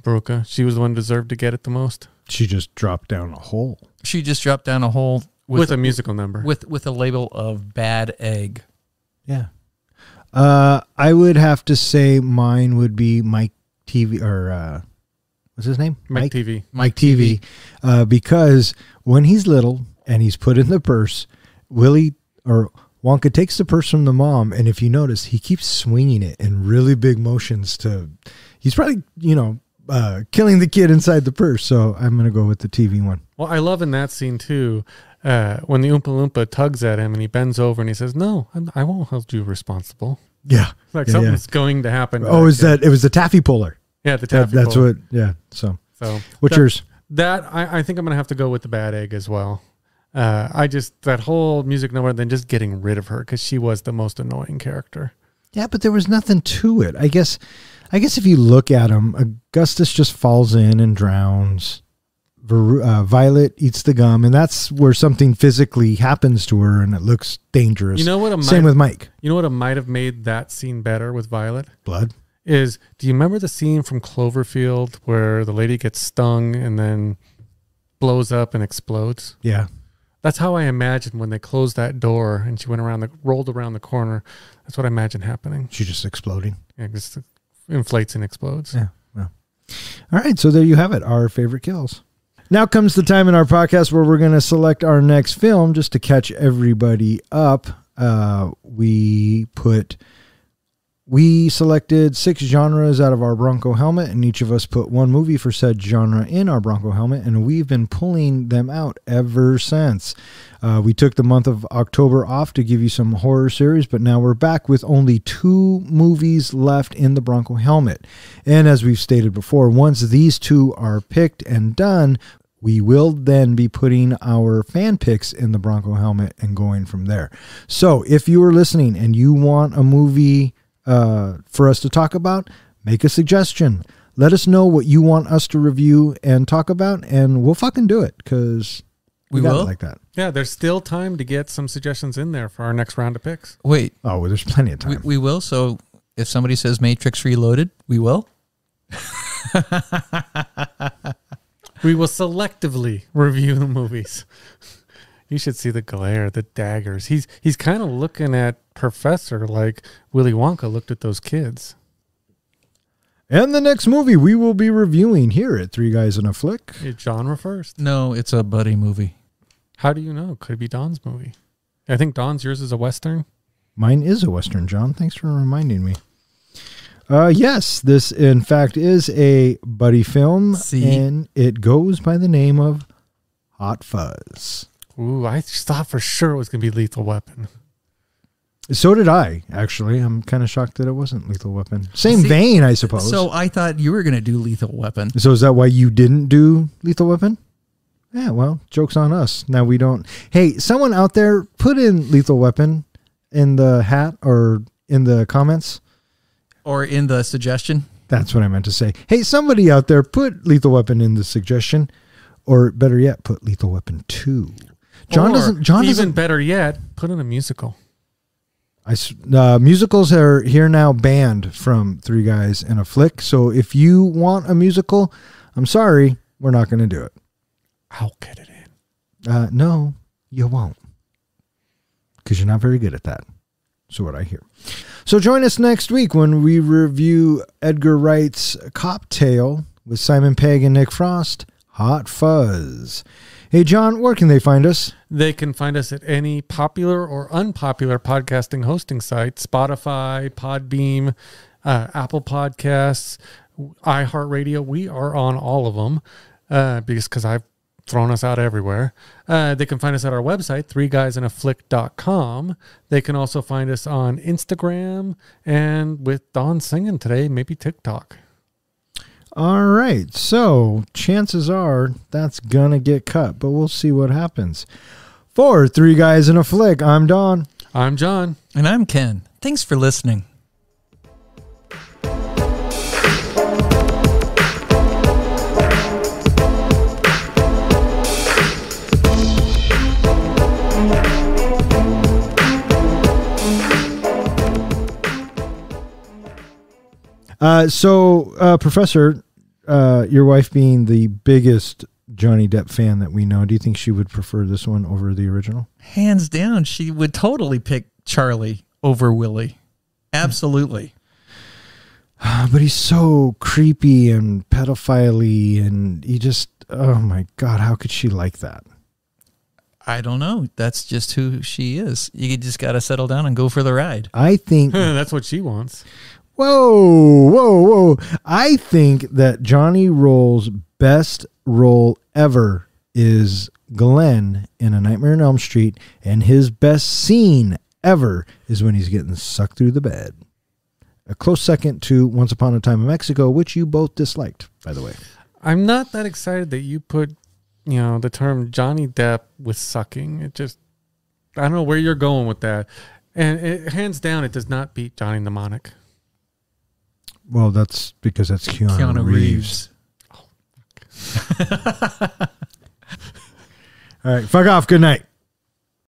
Veruca. She was the one deserved to get it the most She just dropped down a hole. She just dropped down a hole with, with, a musical number. with with a label of bad egg. Yeah. Uh, I would have to say mine would be Mike Teevee or uh, what's his name? Mike Teevee. Mike Teevee, uh, because when he's little and he's put in the purse, Willy or Wonka takes the purse from the mom, and if you notice, he keeps swinging it in really big motions. To he's probably you know uh, killing the kid inside the purse. So I'm gonna go with the TV one. Well, I love in that scene too, uh, when the Oompa Loompa tugs at him and he bends over and he says, "No, I'm- I won't hold you responsible." Yeah. Like Yeah, something's going to happen. Oh, is that it was the taffy puller? yeah? The That, taffy that's puller. what. Yeah. So So what's that, yours? That I, I think I'm gonna have to go with the bad egg as well. Uh, I just that whole music number, then just getting rid of her because she was the most annoying character. Yeah, but there was nothing to it. I guess. I guess if you look at him, Augustus just falls in and drowns. Ver, uh, Violet eats the gum, and that's where something physically happens to her, and it looks dangerous. You know what? Same with Mike. you know what? Might have made that scene better with Violet. Blood. is do you remember the scene from Cloverfield where the lady gets stung and then blows up and explodes? Yeah. That's how I imagined when they closed that door and she went around the rolled around the corner. That's what I imagine happening. She just exploding. Yeah, just inflates and explodes. Yeah. Well. All right. So there you have it. Our favorite kills. Now comes the time in our podcast where we're going to select our next film just to catch everybody up. Uh, we put, we selected six genres out of our Bronco helmet, and each of us put one movie for said genre in our Bronco helmet, and we've been pulling them out ever since. Uh, we took the month of October off to give you some horror series, but now we're back with only two movies left in the Bronco helmet. And as we've stated before, once these two are picked and done, we will then be putting our fan picks in the Bronco helmet and going from there. So if you are listening and you want a movie uh, for us to talk about, make a suggestion. Let us know what you want us to review and talk about, and we'll fucking do it because We got it will? like that. Yeah, there's still time to get some suggestions in there for our next round of picks. Wait, Oh, well, there's plenty of time. we, we will. So if somebody says Matrix Reloaded, we will. We will selectively review the movies. You should see the glare, the daggers. He's he's kind of looking at Professor like Willy Wonka looked at those kids. and the next movie we will be reviewing here at Three Guys and a Flick. It's genre first. No, it's a buddy movie. How do you know? Could it be Don's movie? I think Don's yours is a western. Mine is a Western, John. Thanks for reminding me. Uh, yes, this in fact is a buddy film, See? and it goes by the name of Hot Fuzz. Ooh, I just thought for sure it was gonna be Lethal Weapon. So did I, actually. I'm kind of shocked that it wasn't Lethal Weapon. Same See, vein, I suppose. So I thought you were going to do Lethal Weapon. So is that why you didn't do Lethal Weapon? Yeah, well, joke's on us. Now we don't. Hey, someone out there, put in Lethal Weapon in the hat or in the comments. Or in the suggestion. That's what I meant to say. Hey, somebody out there, put Lethal Weapon in the suggestion, or better yet, put Lethal Weapon Two. John Or doesn't. John even doesn't. better yet, put in a musical. I uh, musicals are here now banned from Three Guys and a Flick. So if you want a musical, I'm sorry, we're not going to do it. I'll get it in. Uh, no, you won't. Because you're not very good at that. So what I hear. So join us next week when we review Edgar Wright's Cop Tale with Simon Pegg and Nick Frost, Hot Fuzz. Hey John, where can they find us? They can find us at any popular or unpopular podcasting hosting site Spotify, Podbean, uh, Apple Podcasts, iHeartRadio. We are on all of them uh, because cause I've thrown us out everywhere. Uh, they can find us at our website, three guys in a threeguysinaflick.com. They can also find us on Instagram and with Don singing today, maybe TikTok. All right. So chances are that's going to get cut, but we'll see what happens. For Three Guys and a Flick, I'm Don. I'm John. And I'm Ken. Thanks for listening. Uh, so, uh, Professor, uh, your wife being the biggest Johnny Depp fan that we know, do you think she would prefer this one over the original? Hands down, she would totally pick Charlie over Willy. Absolutely. But he's so creepy and pedophile and he just, oh my God, how could she like that? I don't know. That's just who she is. You just got to settle down and go for the ride. I think That's what she wants. Whoa, whoa, whoa. I think that Johnny Roll's best role ever is Glenn in A Nightmare on Elm Street, and his best scene ever is when he's getting sucked through the bed. A close second to Once Upon a Time in Mexico, which you both disliked, by the way. I'm not that excited that you put, you know, the term Johnny Depp with sucking. It just, I don't know where you're going with that. And it, hands down, it does not beat Johnny Mnemonic. Well, that's because that's Keanu, Keanu Reeves. Reeves. All right, fuck off. Good night.